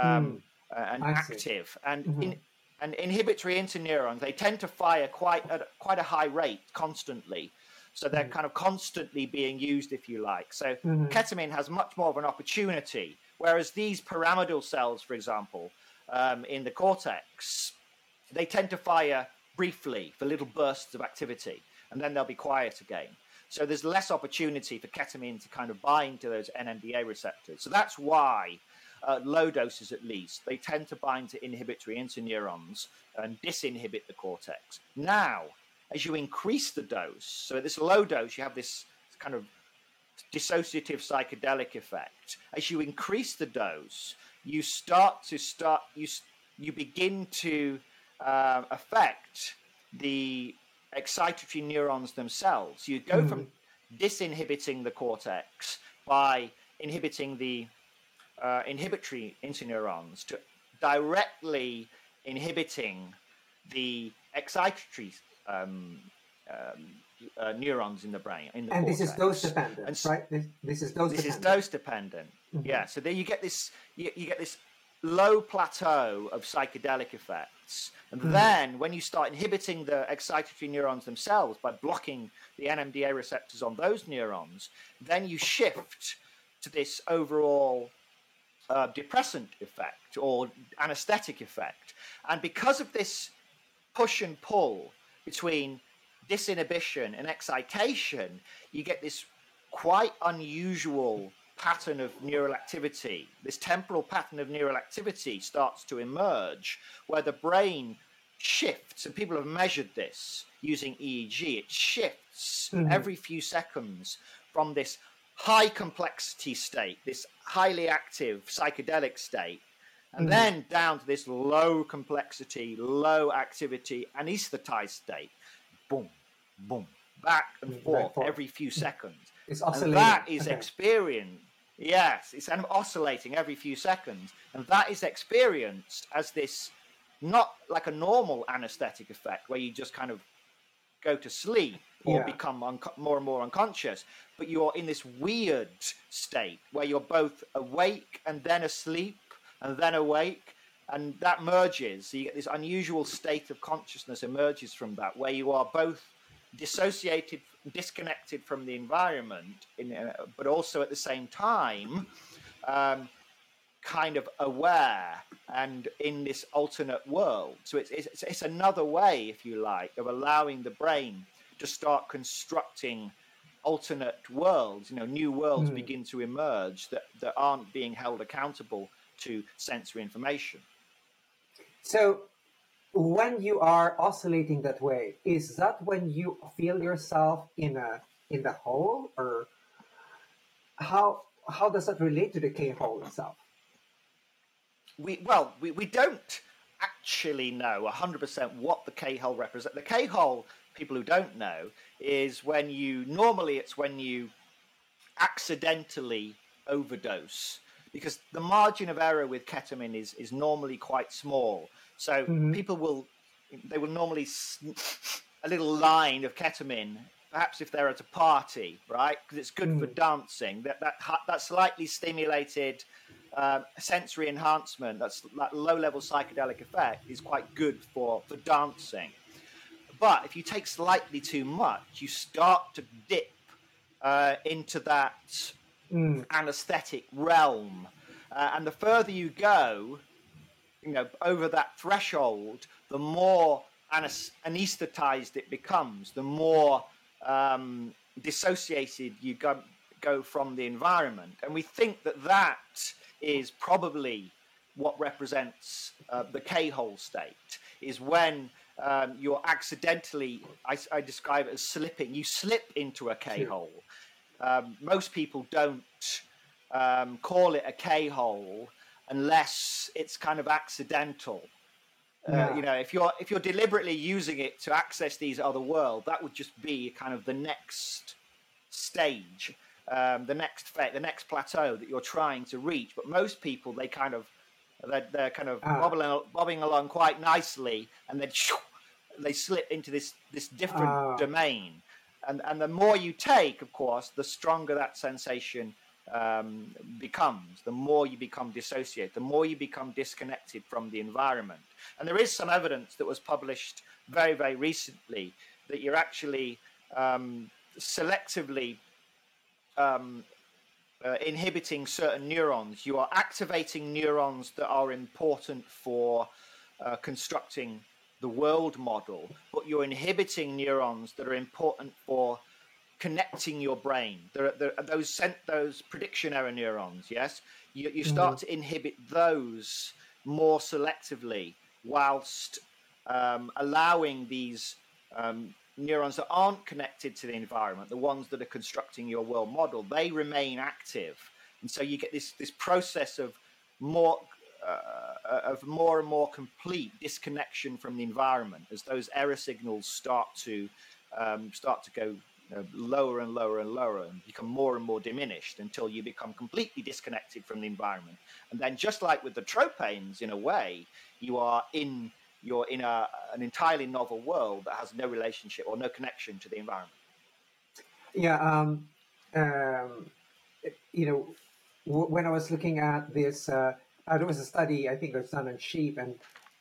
um, mm. and I active, see. and mm-hmm. in, and inhibitory interneurons, they tend to fire quite at quite a high rate constantly. So they're mm. kind of constantly being used, if you like. So mm-hmm. ketamine has much more of an opportunity, whereas these pyramidal cells, for example, um, in the cortex, they tend to fire briefly for little bursts of activity and then they'll be quiet again. So there's less opportunity for ketamine to kind of bind to those NMDA receptors. So that's why at low doses at least, they tend to bind to inhibitory interneurons and disinhibit the cortex. Now, as you increase the dose, so at this low dose, you have this kind of dissociative psychedelic effect. As you increase the dose, you start to start you you begin to uh, affect the excitatory neurons themselves. You go mm. from disinhibiting the cortex by inhibiting the uh, inhibitory interneurons to directly inhibiting the excitatory um, um, uh, neurons in the brain. In the and cortex. this is dose dependent, and right? This, this is dose. This dependent. is dose dependent. Mm-hmm. Yeah. So there you get this. You, you, get this low plateau of psychedelic effects, and mm-hmm. then when you start inhibiting the excitatory neurons themselves by blocking the NMDA receptors on those neurons, then you shift to this overall uh, depressant effect or anesthetic effect. And because of this push and pull between disinhibition and excitation, you get this quite unusual pattern of neural activity. This temporal pattern of neural activity starts to emerge where the brain shifts, and people have measured this using EEG. It shifts mm-hmm. every few seconds from this high complexity state, this highly active psychedelic state, and mm-hmm. then down to this low complexity, low activity, anesthetized state. Boom, boom, back and forth every few mm. seconds. It's oscillating. And that is okay. experience. Yes, it's kind of oscillating every few seconds, and that is experienced as this not like a normal anesthetic effect where you just kind of go to sleep or yeah. become un- more and more unconscious, but you're in this weird state where you're both awake and then asleep and then awake, and that merges. So you get this unusual state of consciousness emerges from that, where you are both dissociated, disconnected from the environment, in, uh, but also at the same time. Um, kind of aware and in this alternate world. So it's, it's, it's another way, if you like, of allowing the brain to start constructing alternate worlds. You know, new worlds mm. begin to emerge that, that aren't being held accountable to sensory information. So, when you are oscillating that way, is that when you feel yourself in a in the hole, or how how does that relate to the K hole itself? We well, we, we don't actually know 100% what the K hole represents. The K hole people who don't know is when you normally it's when you accidentally overdose because the margin of error with ketamine is is normally quite small. So mm-hmm. people will they will normally a little line of ketamine perhaps if they're at a party, right? Because it's good mm. for dancing. That that that slightly stimulated uh, sensory enhancement, that's that low level psychedelic effect, is quite good for for dancing. But if you take slightly too much, you start to dip uh, into that mm. anesthetic realm. Uh, and the further you go, you know, over that threshold, the more anesthetized it becomes, the more um, dissociated you go, go from the environment. And we think that that is probably what represents uh, the K-hole state, is when um, you're accidentally, I, I, describe it as slipping. You slip into a K hole. Um, most people don't um, call it a K hole unless it's kind of accidental. Uh, you know, if you're if you're deliberately using it to access these other worlds, that would just be kind of the next stage, um, the next the next plateau that you're trying to reach. But most people, they kind of they're, they're kind of ah. bobbling, bobbing along quite nicely, and then shoo, they slip into this this different ah. domain. And and the more you take, of course, the stronger that sensation um, becomes. The more you become dissociated, the more you become disconnected from the environment. And there is some evidence that was published very very recently that you're actually um, selectively um, uh, inhibiting certain neurons. You are activating neurons that are important for uh, constructing the world model, but you're inhibiting neurons that are important for connecting your brain. There are, there are those sent those prediction error neurons. Yes, you, you start mm-hmm. to inhibit those more selectively, whilst um, allowing these um, neurons that aren't connected to the environment, the ones that are constructing your world model, they remain active, and so you get this this process of more uh, of more and more complete disconnection from the environment as those error signals start to um, start to go lower and lower and lower and become more and more diminished until you become completely disconnected from the environment. And then, just like with the tropanes, in a way, you are in you're in a, an entirely novel world that has no relationship or no connection to the environment. Yeah, um, um, you know, w- when I was looking at this, uh, uh, there was a study I think it was done on sheep, and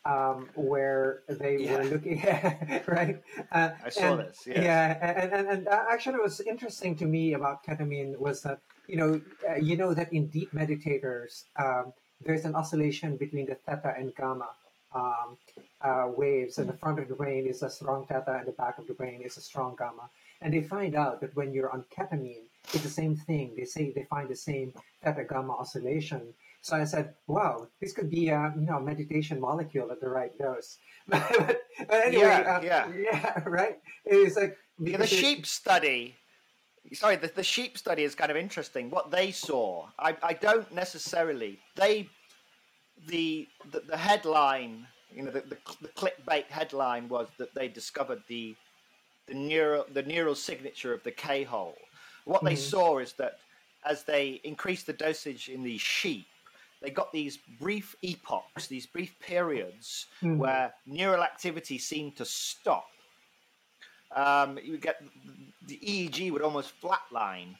um, where they yeah. were looking at, *laughs* right? Uh, I saw and, this. Yes. Yeah, and, and, and actually, what was interesting to me about ketamine was that you know uh, you know that in deep meditators um, there's an oscillation between the theta and gamma um, uh, waves, and the front of the brain is a strong theta, and the back of the brain is a strong gamma. And they find out that when you're on ketamine, it's the same thing. They say they find the same theta gamma oscillation so I said, wow, this could be a you know meditation molecule at the right dose. *laughs* but, anyway, yeah, uh, yeah. yeah, *laughs* right. It's like yeah, the sheep study. Sorry, the, the sheep study is kind of interesting. What they saw, I, I don't necessarily. They, the the, the headline, you know, the, the, the clickbait headline was that they discovered the the neural the neural signature of the K hole. What mm-hmm. they saw is that as they increased the dosage in the sheep, they got these brief epochs, these brief periods mm. where neural activity seemed to stop. Um, you get the EEG would almost flatline.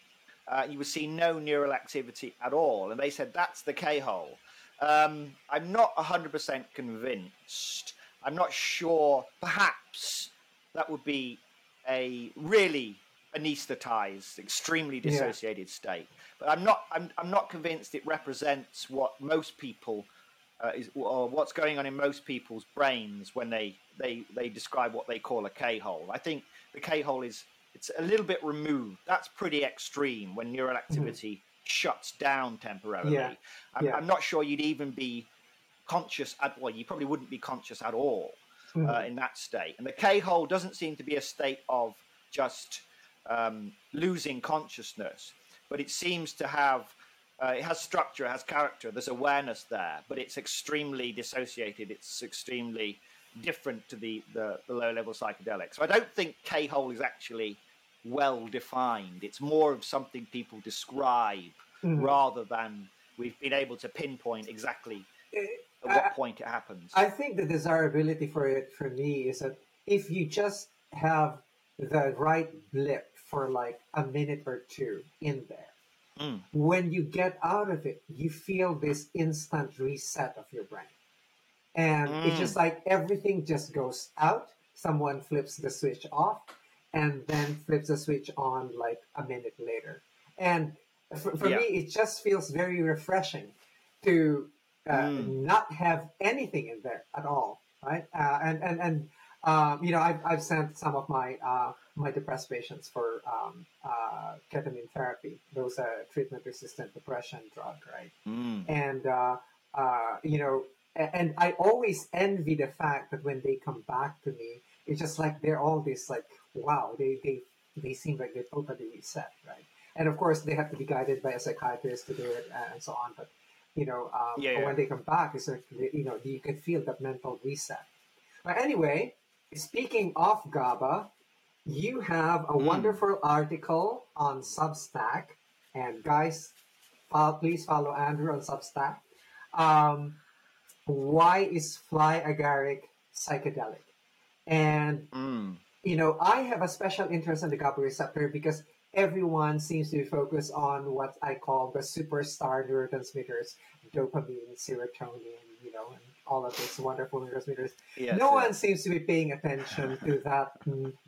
Uh, you would see no neural activity at all, and they said that's the K hole. Um, I'm not 100% convinced. I'm not sure. Perhaps that would be a really anesthetized, extremely dissociated yeah. state. But I'm not. I'm, I'm not convinced it represents what most people uh, is, or what's going on in most people's brains when they they they describe what they call a K hole. I think the K hole is it's a little bit removed. That's pretty extreme when neural mm-hmm. activity mm-hmm. shuts down temporarily. Yeah. I'm, yeah. I'm, not sure you'd even be conscious at well, you probably wouldn't be conscious at all mm-hmm. uh, in that state. And the K hole doesn't seem to be a state of just um, losing consciousness, but it seems to have. Uh, it has structure, it has character. There's awareness there, but it's extremely dissociated. It's extremely different to the, the, the low level psychedelics. So I don't think K hole is actually well defined. It's more of something people describe mm-hmm. rather than we've been able to pinpoint exactly uh, at what I, point it happens. I think the desirability for it for me is that if you just have the right blip for like a minute or two in there. Mm. When you get out of it, you feel this instant reset of your brain. And mm. it's just like everything just goes out. Someone flips the switch off and then flips the switch on like a minute later. And for, for yeah. me, it just feels very refreshing to uh, mm. not have anything in there at all. Right. Uh, and, and, and, um, you know, I've, I've sent some of my uh, my depressed patients for um, uh, ketamine therapy. Those are treatment-resistant depression drug, right? Mm. And uh, uh, you know, and I always envy the fact that when they come back to me, it's just like they're all this like, wow, they they they seem like they're totally reset, right? And of course, they have to be guided by a psychiatrist to do it and so on. But you know, um, yeah, yeah. when they come back, it's like you know you can feel that mental reset. But anyway, speaking of GABA, you have a mm. wonderful article on Substack, and guys, follow, please follow Andrew on Substack. Um, why is fly agaric psychedelic? And mm. you know, I have a special interest in the GABA receptor because everyone seems to be focused on what I call the superstar neurotransmitters, dopamine, serotonin, you know, and all of these wonderful neurotransmitters. Yes, no yes. one seems to be paying attention to that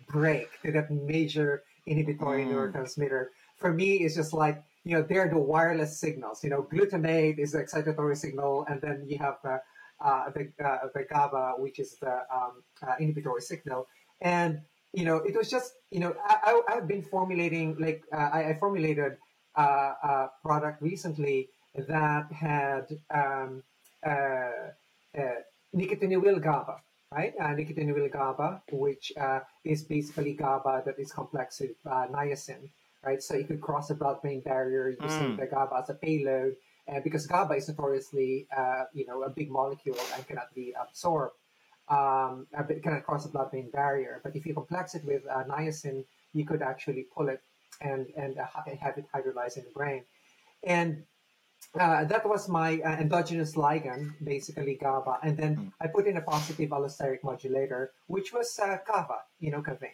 break, to that major inhibitory mm. neurotransmitter. For me, it's just like, you know, they're the wireless signals. You know, glutamate is the excitatory signal, and then you have uh, uh, the, uh, the GABA, which is the um, uh, inhibitory signal. And you know, it was just, you know, I, I, have been formulating, like, uh, I, I, formulated uh, a product recently that had um, uh, uh, nicotinamyl GABA, right? Uh, nicotinamyl GABA, which uh, is basically GABA that is complex with uh, niacin, right? So you could cross the blood-brain barrier using mm. the GABA as a payload, and because GABA is notoriously, uh, you know, a big molecule and cannot be absorbed um, it can cross the blood-brain barrier. But if you complex it with uh, niacin, you could actually pull it and and uh, have it hydrolyzed in the brain. And uh, that was my uh, endogenous ligand, basically GABA. And then mm. I put in a positive allosteric modulator, which was uh, kava, you know, kavain.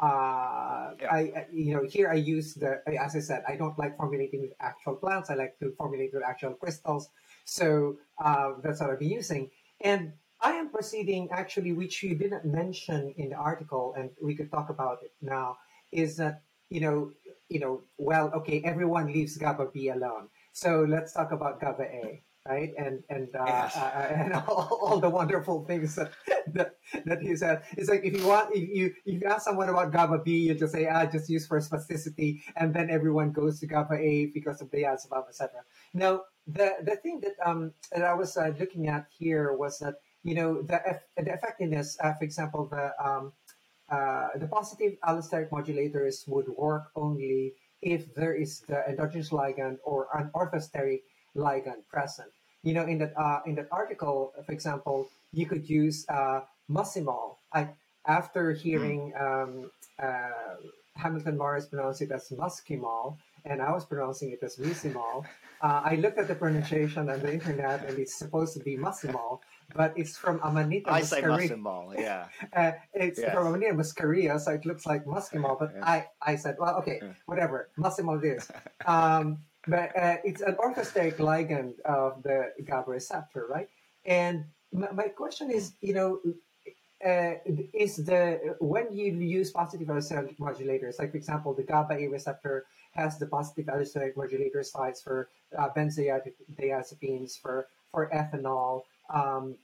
Uh, yeah. I, you know, here I use the, as I said, I don't like formulating with actual plants. I like to formulate with actual crystals. So uh, that's what I've been using. And I am proceeding actually, which you didn't mention in the article, and we could talk about it now, is that you know, you know, well, okay, everyone leaves GABA B alone. So let's talk about GABA A, right? And and uh, yes. uh, *laughs* and all, all, the wonderful things that, that that he said. It's like if you want, if you if you ask someone about GABA B, you just say, ah, just use for spasticity, and then everyone goes to GABA A because of the diazepam, etc. Now, the the thing that um that I was uh, looking at here was that you know, the, the effectiveness, uh, for example, the, um, uh, the positive allosteric modulators would work only if there is the endogenous ligand or an orthosteric ligand present. You know, in that uh, in that article, for example, you could use uh, Muscimol. I, after hearing um, uh, Hamilton Morris pronounce it as Muscimol, and I was pronouncing it as Musimol, uh, I looked at the pronunciation on the internet, and it's supposed to be Muscimol but it's from Amanita I say muscimol, yeah. *laughs* uh, it's yes. from Amanita muscaria, so it looks like muscimol, but yeah. I, I said, well, okay, whatever, muscimol it is. *laughs* um, but uh, it's an orthosteric ligand of the GABA receptor, right? And my, my question is, you know, uh, is the when you use positive allosteric modulators, like for example, the GABA A receptor has the positive allosteric modulator sites for uh, benzodiazepines, for for ethanol, um,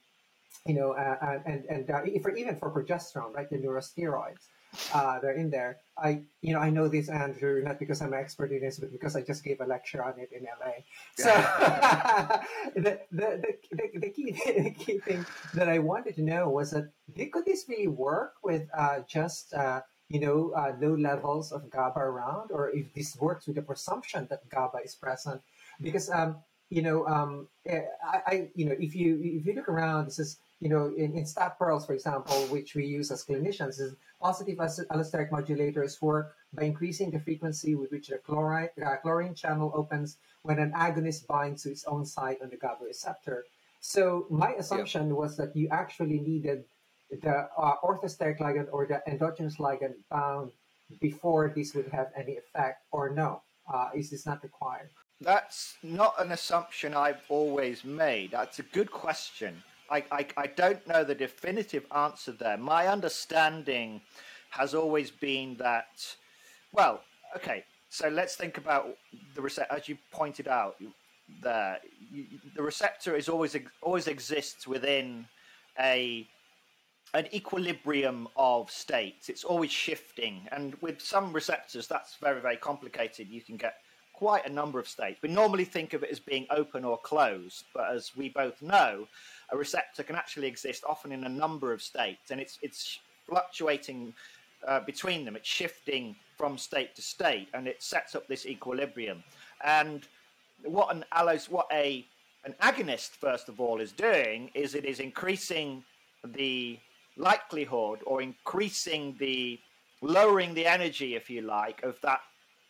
you know, uh, and and uh, for even for progesterone, right, the neurosteroids, uh, they're in there. I, you know, I know this, Andrew, not because I'm an expert in this, but because I just gave a lecture on it in LA. So *laughs* the, the, the, the, key, *laughs* the key thing that I wanted to know was that could this really work with uh, just uh, you know, uh, low levels of GABA around, or if this works with the presumption that GABA is present. Because um, you know, um, eh, I, I, you know, if you if you look around, this is you know, in, in stat pearls, for example, which we use as clinicians, is positive allosteric modulators work by increasing the frequency with which the chloride, uh, chlorine channel opens when an agonist binds to its own site on the GABA receptor. So my assumption was that you actually needed the uh, orthosteric ligand or the endogenous ligand bound before this would have any effect, or no? Uh, is this not required? That's not an assumption I've always made. That's a good question. I, I, I don't know the definitive answer there. My understanding has always been that, well, okay, so let's think about the receptor, as you pointed out there, you, the receptor is always always exists within a an equilibrium of states. It's always shifting, and with some receptors, that's very very complicated. You can get quite a number of states. We normally think of it as being open or closed, but as we both know, a receptor can actually exist often in a number of states, and it's it's fluctuating uh, between them. It's shifting from state to state, and it sets up this equilibrium. And what an allos, what a an agonist first of all is doing is it is increasing the likelihood or increasing the lowering the energy, if you like, of that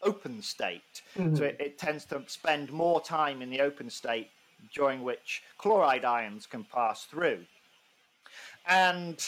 open state. Mm-hmm. So it, it tends to spend more time in the open state during which chloride ions can pass through. And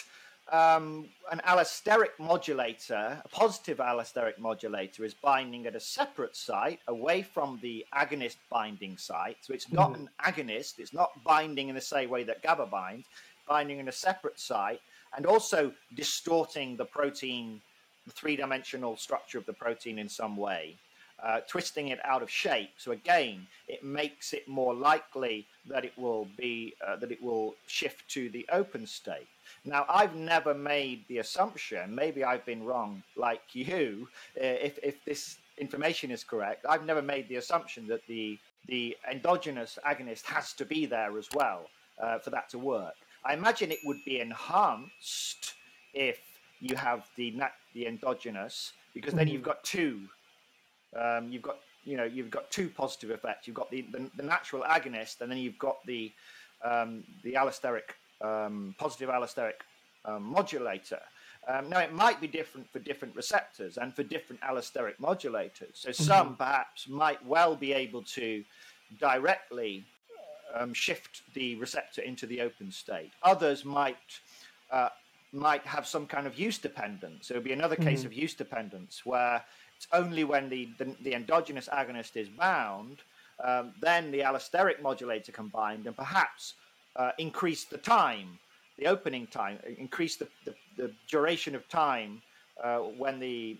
um, an allosteric modulator, a positive allosteric modulator, is binding at a separate site away from the agonist binding site. So it's not mm-hmm. an agonist, it's not binding in the same way that GABA binds, binding in a separate site, and also distorting the protein the three dimensional structure of the protein in some way, uh, twisting it out of shape. So again, it makes it more likely that it will be uh, that it will shift to the open state. Now, I've never made the assumption, maybe I've been wrong like *laughs* you, uh, if, if this information is correct, I've never made the assumption that the, the endogenous agonist has to be there as well uh, for that to work. I imagine it would be enhanced if you have the, the endogenous, because then mm-hmm. you've got two. Um, you've got you know you've got two positive effects. You've got the, the, the natural agonist, and then you've got the um, the allosteric um, positive allosteric um, modulator. Um, now it might be different for different receptors and for different allosteric modulators. So mm-hmm. some perhaps might well be able to directly um, shift the receptor into the open state. Others might uh, might have some kind of use dependence. It would be another case mm-hmm. of use dependence where it's only when the, the, the endogenous agonist is bound, um, then the allosteric modulator can bind and perhaps uh, increase the time, the opening time, increase the, the, the duration of time uh, when the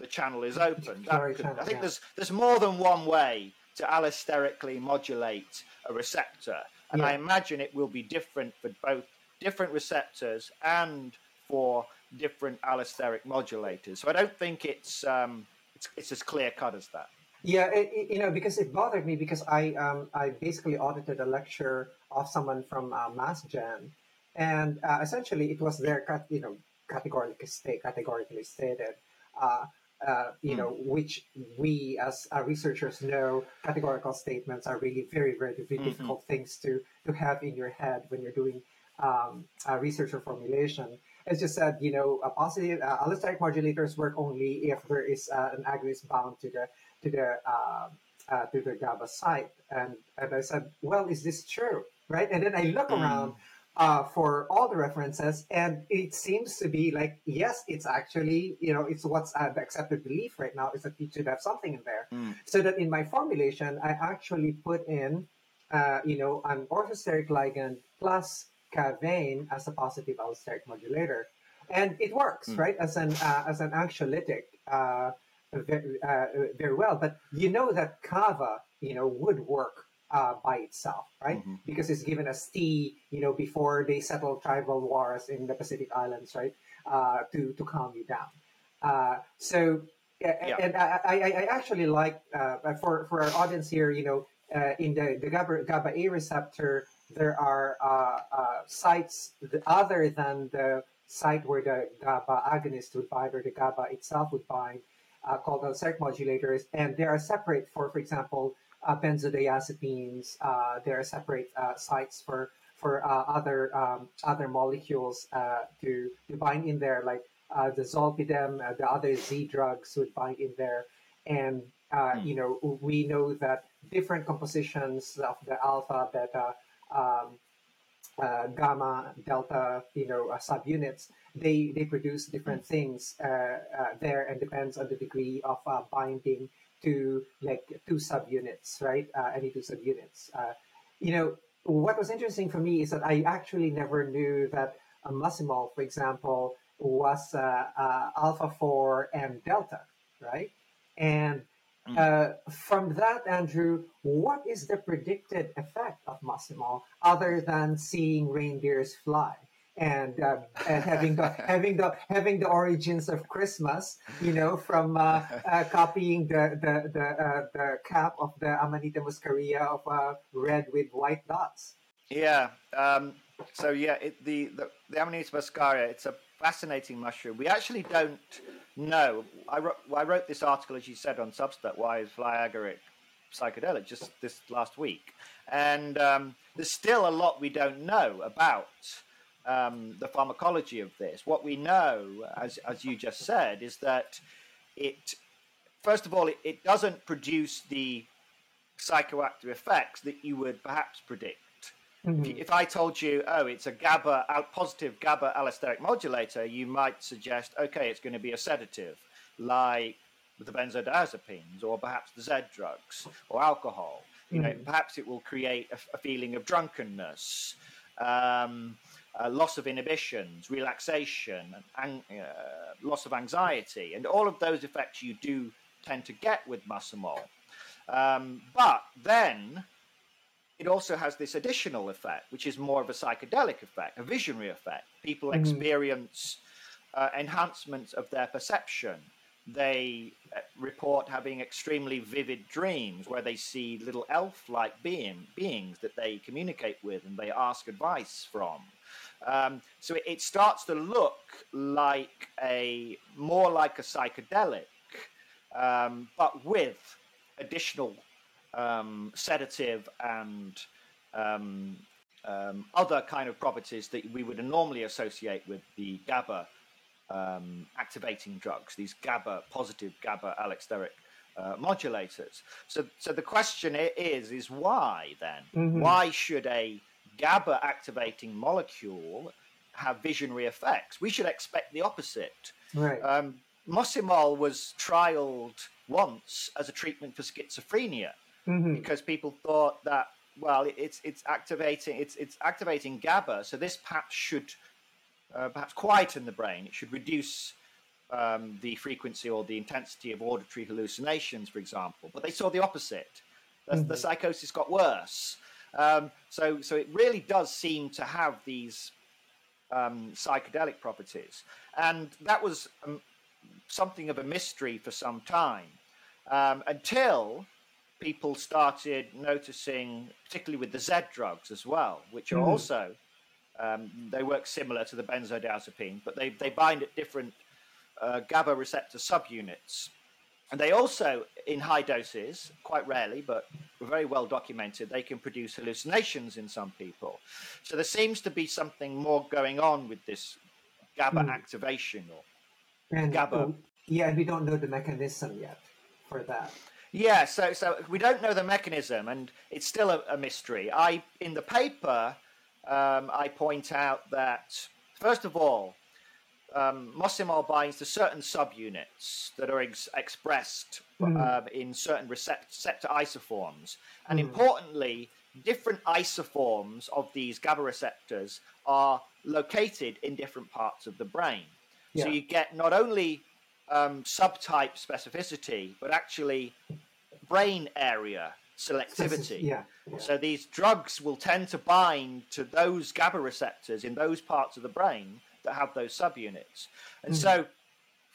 the channel is open. Could, I think yeah. there's there's more than one way to allosterically modulate a receptor, and yeah. I imagine it will be different for both different receptors and for different allosteric modulators. So I don't think it's um, it's, it's as clear cut as that. Yeah, it, it, you know, because it bothered me because I um, I basically audited a lecture of someone from uh, Mass Gen, and uh, essentially it was their you know categorically state categorically stated. Uh, uh, you mm. know, which we as uh, researchers know, categorical statements are really very, very, very mm-hmm. difficult things to to have in your head when you're doing um, research or formulation. As you said, you know, a positive uh, allosteric modulators work only if there is uh, an agonist bound to the to the uh, uh, to the GABA site. And and I said, well, is this true, right? And then I look mm. around uh, for all the references, and it seems to be like yes, it's actually you know it's what's uh, the accepted belief right now is that you should have something in there. Mm. So that in my formulation, I actually put in uh, you know an orthosteric ligand plus Kavain as a positive allosteric modulator, and it works mm. right as an uh, as an anxiolytic uh, very, uh, very well. But you know that Kava, you know, would work uh, by itself, right? Mm-hmm. Because it's given as tea, you know, before they settle tribal wars in the Pacific Islands, right? Uh, to to calm you down. Uh, so, yeah. and I, I, I, actually like for for our audience here, you know, in the the GABA, GABA A receptor there are uh, uh, sites other than the site where the GABA agonist would bind or the GABA itself would bind, uh, called allosteric modulators, and they are separate for, for example, uh, benzodiazepines. Uh, there are separate uh, sites for for other um, other molecules to to bind in there, like the zolpidem, the other Z drugs would bind in there, and mm. you know we know that different compositions of the alpha, beta, um, uh, gamma, delta, you know, uh, subunits, they, they produce different things uh, uh there and depends on the degree of uh, binding to like two subunits, right? Uh, any two subunits. you know, what was interesting for me is that I actually never knew that a Muscimol, for example, was alpha 4 and delta, right? And Mm. Uh, from that, Andrew, what is the predicted effect of Muscimol other than seeing reindeers fly? And, uh, and having the *laughs* having the having the origins of Christmas, you know, from uh, *laughs* uh copying the the the, uh, the cap of the Amanita muscaria of uh, red with white dots. Yeah. Um, so yeah, it, the, the the Amanita muscaria, it's a fascinating mushroom. We actually don't know. I wrote, I wrote this article, as you said, on Substack, Why is Agaric Psychedelic, just this last week. And um, there's still a lot we don't know about um, the pharmacology of this. What we know, as, as you just said, is that it, first of all, it, it doesn't produce the psychoactive effects that you would perhaps predict Mm-hmm. If I told you, oh, it's a GABA, positive GABA allosteric modulator, you might suggest, okay, it's going to be a sedative, like the benzodiazepines, or perhaps the Z drugs, or alcohol. You mm-hmm. know, perhaps it will create a, a feeling of drunkenness, um, uh, loss of inhibitions, relaxation, and uh, loss of anxiety, and all of those effects you do tend to get with Muscimol. Um, but then it also has this additional effect, which is more of a psychedelic effect, a visionary effect. People mm-hmm. experience uh, enhancements of their perception. They uh, report having extremely vivid dreams where they see little elf like being, beings that they communicate with and they ask advice from. Um, so it, it, starts to look like a more like a psychedelic, um, but with additional um, sedative and um, um, other kind of properties that we would normally associate with the GABA um, activating drugs, these GABA positive GABA allosteric uh, modulators. So, so the question is, is why then? Mm-hmm. Why should a GABA activating molecule have visionary effects? We should expect the opposite. Right. Um, Mossymal was trialed once as a treatment for schizophrenia mm-hmm. because people thought that well, it's it's activating it's it's activating GABA, so this perhaps should uh, perhaps quieten the brain. It should reduce um, the frequency or the intensity of auditory hallucinations, for example. But they saw the opposite. The, mm-hmm. the psychosis got worse. Um, so so it really does seem to have these um, psychedelic properties, and that was um, something of a mystery for some time um, until people started noticing, particularly with the Z drugs as well, which are mm. also um, they work similar to the benzodiazepine, but they they bind at different uh, GABA receptor subunits, and they also, in high doses, quite rarely, but very well documented, they can produce hallucinations in some people. So there seems to be something more going on with this GABA mm. activation or and, GABA. Yeah, we don't know the mechanism yet for that. Yeah, so so we don't know the mechanism, and it's still a, a mystery. I in the paper, um, I point out that first of all, um, binds to certain subunits that are ex- expressed mm. um, in certain receptor isoforms, and mm. importantly, different isoforms of these GABA receptors are located in different parts of the brain. Yeah. So you get not only um, subtype specificity, but actually brain area selectivity. Yeah, yeah. So these drugs will tend to bind to those GABA receptors in those parts of the brain that have those subunits. And mm. so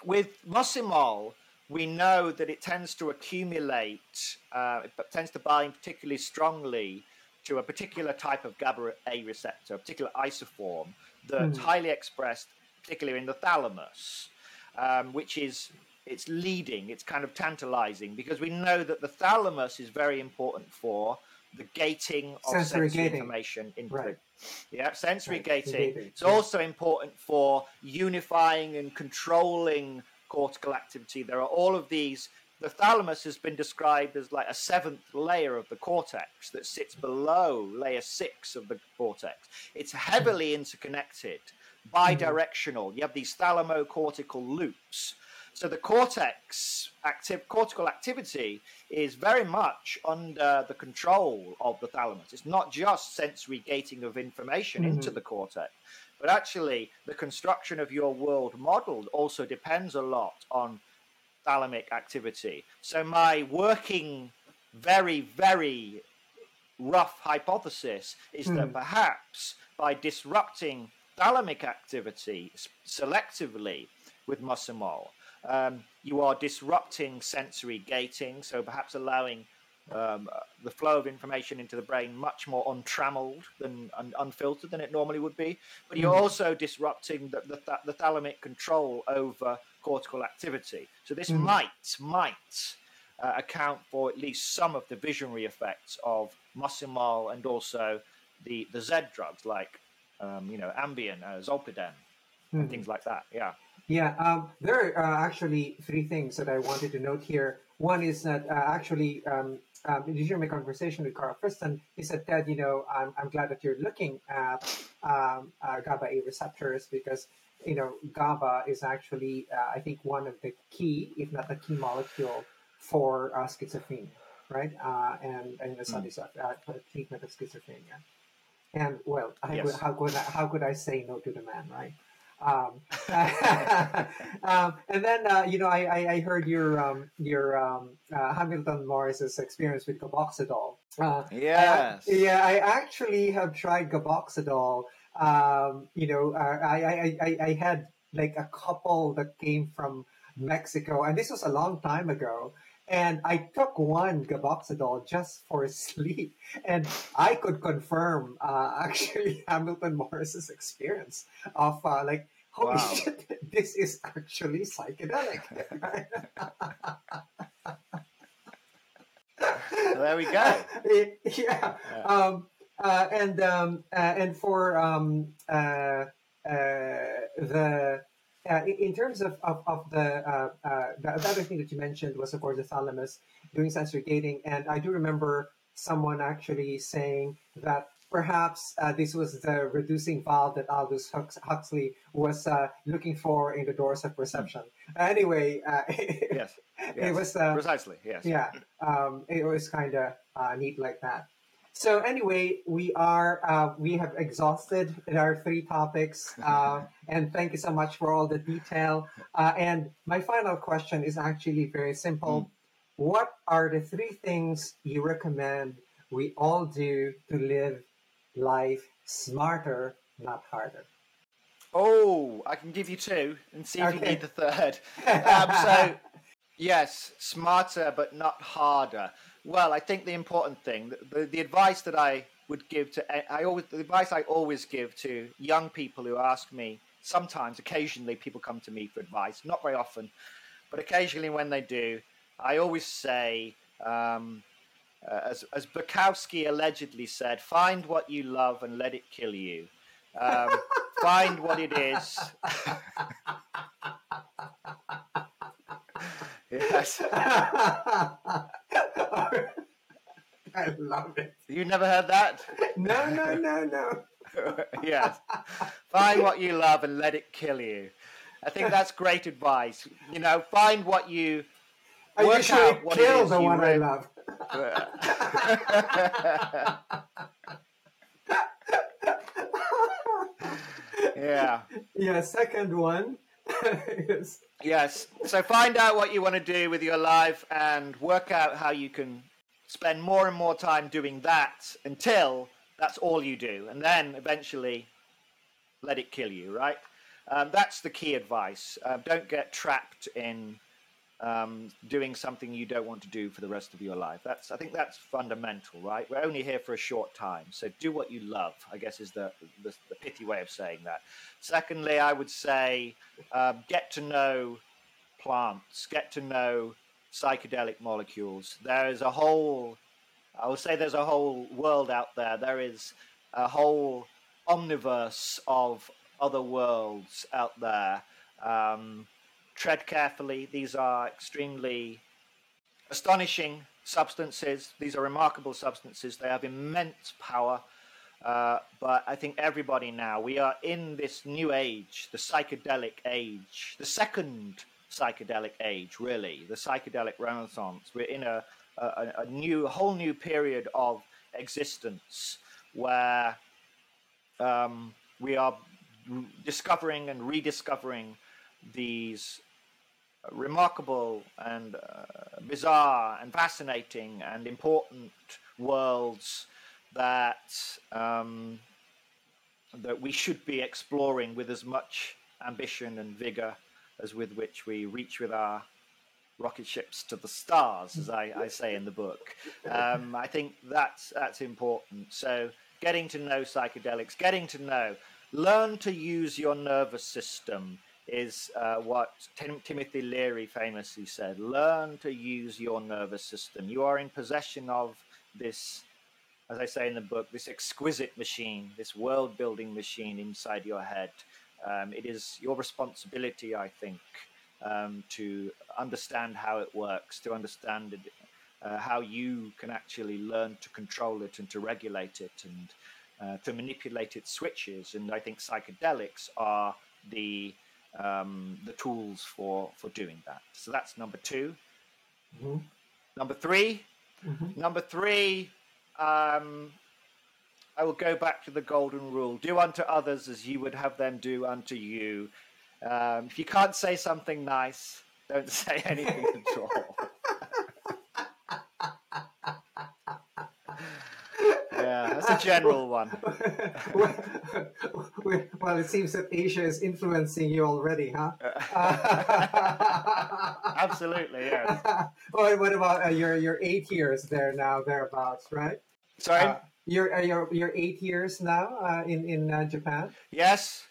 with Mossymal, we know that it tends to accumulate, uh, it tends to bind particularly strongly to a particular type of GABA A receptor, a particular isoform that's mm. highly expressed, particularly in the thalamus um, which is it's leading, it's kind of tantalizing because we know that the thalamus is very important for the gating of sensory, sensory gating. information into right. yeah sensory right. gating. gating. It's yeah. also important for unifying and controlling cortical activity. There are all of these. The thalamus has been described as like a seventh layer of the cortex that sits below layer six of the cortex. It's heavily interconnected bidirectional. You have these thalamocortical loops. So the cortex active cortical activity is very much under the control of the thalamus. It's not just sensory gating of information mm-hmm. into the cortex, but actually the construction of your world model also depends a lot on thalamic activity. So my working very very rough hypothesis is mm. that perhaps by disrupting thalamic activity selectively with Mossymal, um, you are disrupting sensory gating, so perhaps allowing um, the flow of information into the brain much more untrammeled than un- unfiltered than it normally would be. But you're mm. also disrupting the, the, the, thalamic control over cortical activity. So this mm. might might uh, account for at least some of the visionary effects of Mossymal and also the the Z drugs like um, you know, Ambien, uh, Zolpidem, hmm. things like that. Yeah. Yeah, um, there are uh, actually three things that I wanted to note here. One is that uh, actually, um, um, during my conversation with Carl Friston, he said, Ted, you know, I'm, I'm glad that you're looking at um, uh, GABA A receptors because, you know, GABA is actually, uh, I think, one of the key, if not the key molecule for uh, schizophrenia, right? Uh, and, and the hmm. studies mm. of treatment of schizophrenia. And well, I, yes. how could I, how could I say no to the man, right? Um, *laughs* um, and then uh, you know I, I, I, heard your um, your um, uh, Hamilton Morris's experience with Gaboxidol. Uh, yes. yeah, I actually have tried Gaboxidol. Um, you know, uh, I, I, I, I had like a couple that came from Mexico, and this was a long time ago. And I took one Gaboxidol just for sleep, and I could confirm uh, *laughs* actually Hamilton Morris's experience of uh, like, holy wow. shit, this is actually psychedelic. *laughs* there we go. *laughs* yeah. yeah. Um, uh, and um, uh, and for um, uh, uh, the uh, in terms of, of, of the, uh, uh, the, other thing that you mentioned was, of course, the thalamus doing sensory gating. And I do remember someone actually saying that perhaps uh, this was the reducing valve that Aldous Huxley was uh, looking for in the doors of perception. Anyway, uh, yes, *laughs* yes, it was precisely yes. Yeah, um, it was kind of neat like that. So anyway, we are uh, we have exhausted our three topics, *laughs* uh, and thank you so much for all the detail. Uh, and my final question is actually very simple: mm. What are the three things you recommend we all do to live life smarter, not harder? Oh, I can give you two and see if okay. you need the third. *laughs* Um, so, yes, smarter but not harder. Well, I think the important thing, the, the advice that I would give to, I always, the advice I always give to young people who ask me, sometimes, occasionally, people come to me for advice, not very often, but occasionally when they do, I always say, um, uh, as, as Bukowski allegedly said, find what you love and let it kill you. Um, *laughs* find what it is. *laughs* yes. *laughs* I love it. You never heard that? No, no, no, no. *laughs* yes. Find what you love and let it kill you. I think that's great advice. You know, find what you. Are work you sure out what kill the one I love? *laughs* yeah. Yeah. Second one. Yes. Yes. So find out what you want to do with your life and work out how you can spend more and more time doing that until that's all you do. And then eventually let it kill you, right? Um, that's the key advice. Uh, don't get trapped in um, doing something you don't want to do for the rest of your life. That's I think that's fundamental, right? We're only here for a short time, so do what you love. I guess is the the, the pithy way of saying that. Secondly, I would say um, get to know plants, get to know psychedelic molecules. There is a whole, I would say, there's a whole world out there. There is a whole omniverse of other worlds out there. Um, tread carefully. These are extremely astonishing substances. These are remarkable substances. They have immense power. Uh, but I think everybody now, we are in this new age, the psychedelic age, the second psychedelic age, really, the psychedelic renaissance. We're in a, a, a new, a whole new period of existence where um, we are discovering and rediscovering these remarkable and uh, bizarre and fascinating and important worlds that um, that we should be exploring with as much ambition and vigor as with which we reach with our rocket ships to the stars, as I, I say in the book. Um, I think that's that's important. So getting to know psychedelics, getting to know, learn to use your nervous system is uh, what Tim- Timothy Leary famously said. Learn to use your nervous system. You are in possession of this, as I say in the book, this exquisite machine, this world building machine inside your head. Um, it is your responsibility, I think, um, to understand how it works, to understand it, uh, how you can actually learn to control it and to regulate it and uh, to manipulate its switches. And I think psychedelics are the um, the tools for for doing that. So that's number 2 mm-hmm. Number 3 mm-hmm. Number three. Um, I will go back to the golden rule: do unto others as you would have them do unto you. Um, if you can't say something nice, don't *laughs* say anything at all. Yeah, a general one. *laughs* well, it seems that Asia is influencing you already, huh? *laughs* Absolutely, yes. *laughs* well, what about uh, your your eight years there now, thereabouts, right? Sorry. Uh, you're, uh, you're you're eight years now uh, in in uh, Japan. Yes,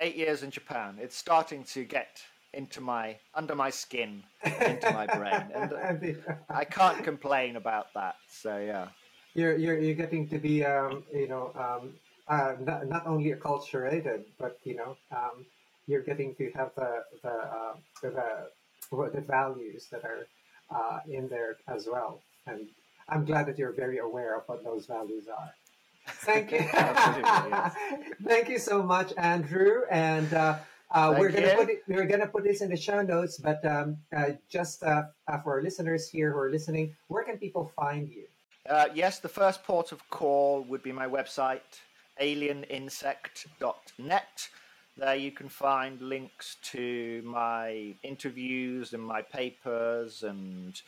eight years in Japan. It's starting to get into my under my skin, into my brain, and uh, I can't complain about that. So yeah, you're you're you're getting to be um, you know um, uh, not, not only acculturated, but you know um, you're getting to have the the uh, the, the values that are uh, in there as well, and I'm glad that you're very aware of what those values are. Thank you. *laughs* *laughs* Thank you so much, Andrew. And uh, uh, we're gonna put it, we're gonna put this in the show notes. But um, uh, just uh, uh, for our listeners here who are listening, where can people find you? Uh, yes, the first port of call would be my website, alieninsect.net. There you can find links to my interviews and my papers and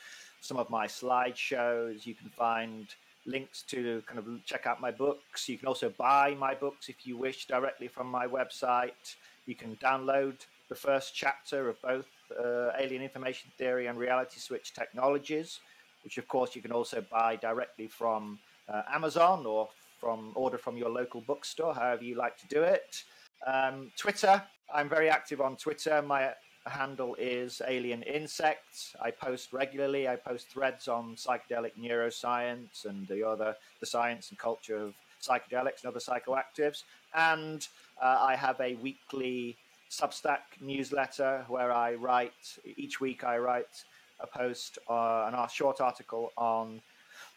some of my slideshows. You can find links to kind of check out my books. You can also buy my books if you wish directly from my website. You can download the first chapter of both uh, Alien Information Theory and Reality Switch Technologies, which of course you can also buy directly from uh, Amazon or from order from your local bookstore, however you like to do it. Um, Twitter, I'm very active on Twitter. My handle is Alien Insects. I post regularly. I post threads on psychedelic neuroscience and the other the science and culture of psychedelics and other psychoactives. And uh, I have a weekly Substack newsletter where I write each week. I write a post, uh, an, a short article on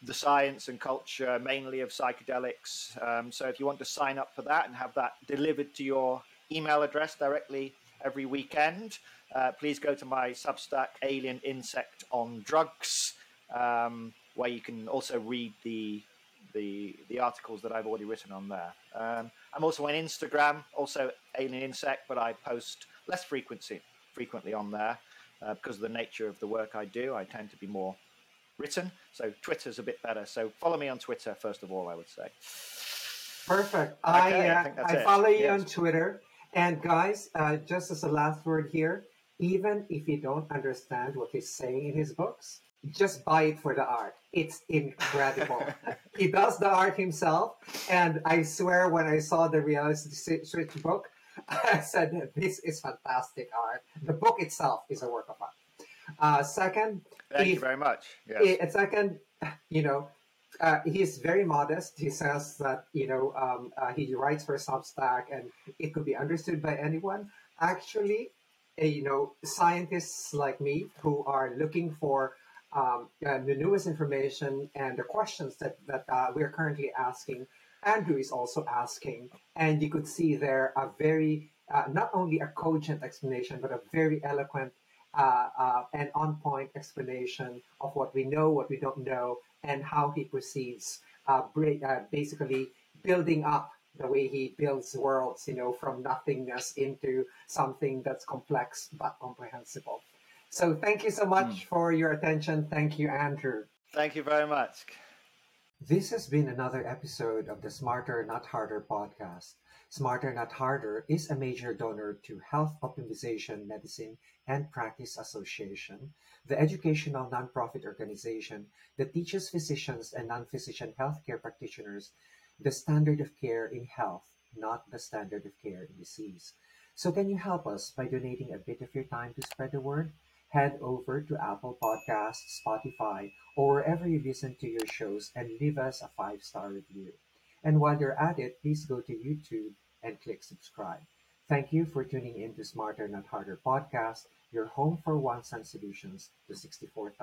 the science and culture, mainly of psychedelics. Um, so if you want to sign up for that and have that delivered to your email address directly every weekend, uh, please go to my Substack, Alien Insect on Drugs, um, where you can also read the the the articles that I've already written on there. Um, I'm also on Instagram, also Alien Insect, but I post less frequency frequently on there uh, because of the nature of the work I do. I tend to be more written, so Twitter's a bit better. So follow me on Twitter first of all. I would say. Perfect. Okay, I, uh, I, I follow you yes. on Twitter. And guys, uh, just as a last word here, even if you don't understand what he's saying in his books, just buy it for the art. It's incredible. *laughs* he does the art himself, and I swear when I saw the reality switch book, I *laughs* said, "This is fantastic art." The book itself is a work of art. Uh, second, thank if, you very much. Yes. second, you know, uh, he's very modest. He says that you know um, uh, he writes for Substack and it could be understood by anyone. Actually, uh, you know, scientists like me who are looking for um, uh, the newest information and the questions that that uh, we're currently asking, Andrew is also asking, and you could see there a very uh, not only a cogent explanation but a very eloquent and on point explanation of what we know, what we don't know, and how he proceeds, uh, uh, basically building up the way he builds worlds, you know, from nothingness into something that's complex but comprehensible. So thank you so much mm. for your attention. Thank you, Andrew. Thank you very much. This has been another episode of the Smarter Not Harder podcast. Smarter Not Harder is a major donor to Health Optimization Medicine and Practice Association, the educational nonprofit organization that teaches physicians and non physician healthcare practitioners the standard of care in health, not the standard of care in disease. So, can you help us by donating a bit of your time to spread the word? Head over to Apple Podcasts, Spotify, or wherever you listen to your shows and leave us a five star review. And while you're at it, please go to YouTube and click subscribe. Thank you for tuning in to Smarter Not Harder podcast, your home for one cent solutions to $64,000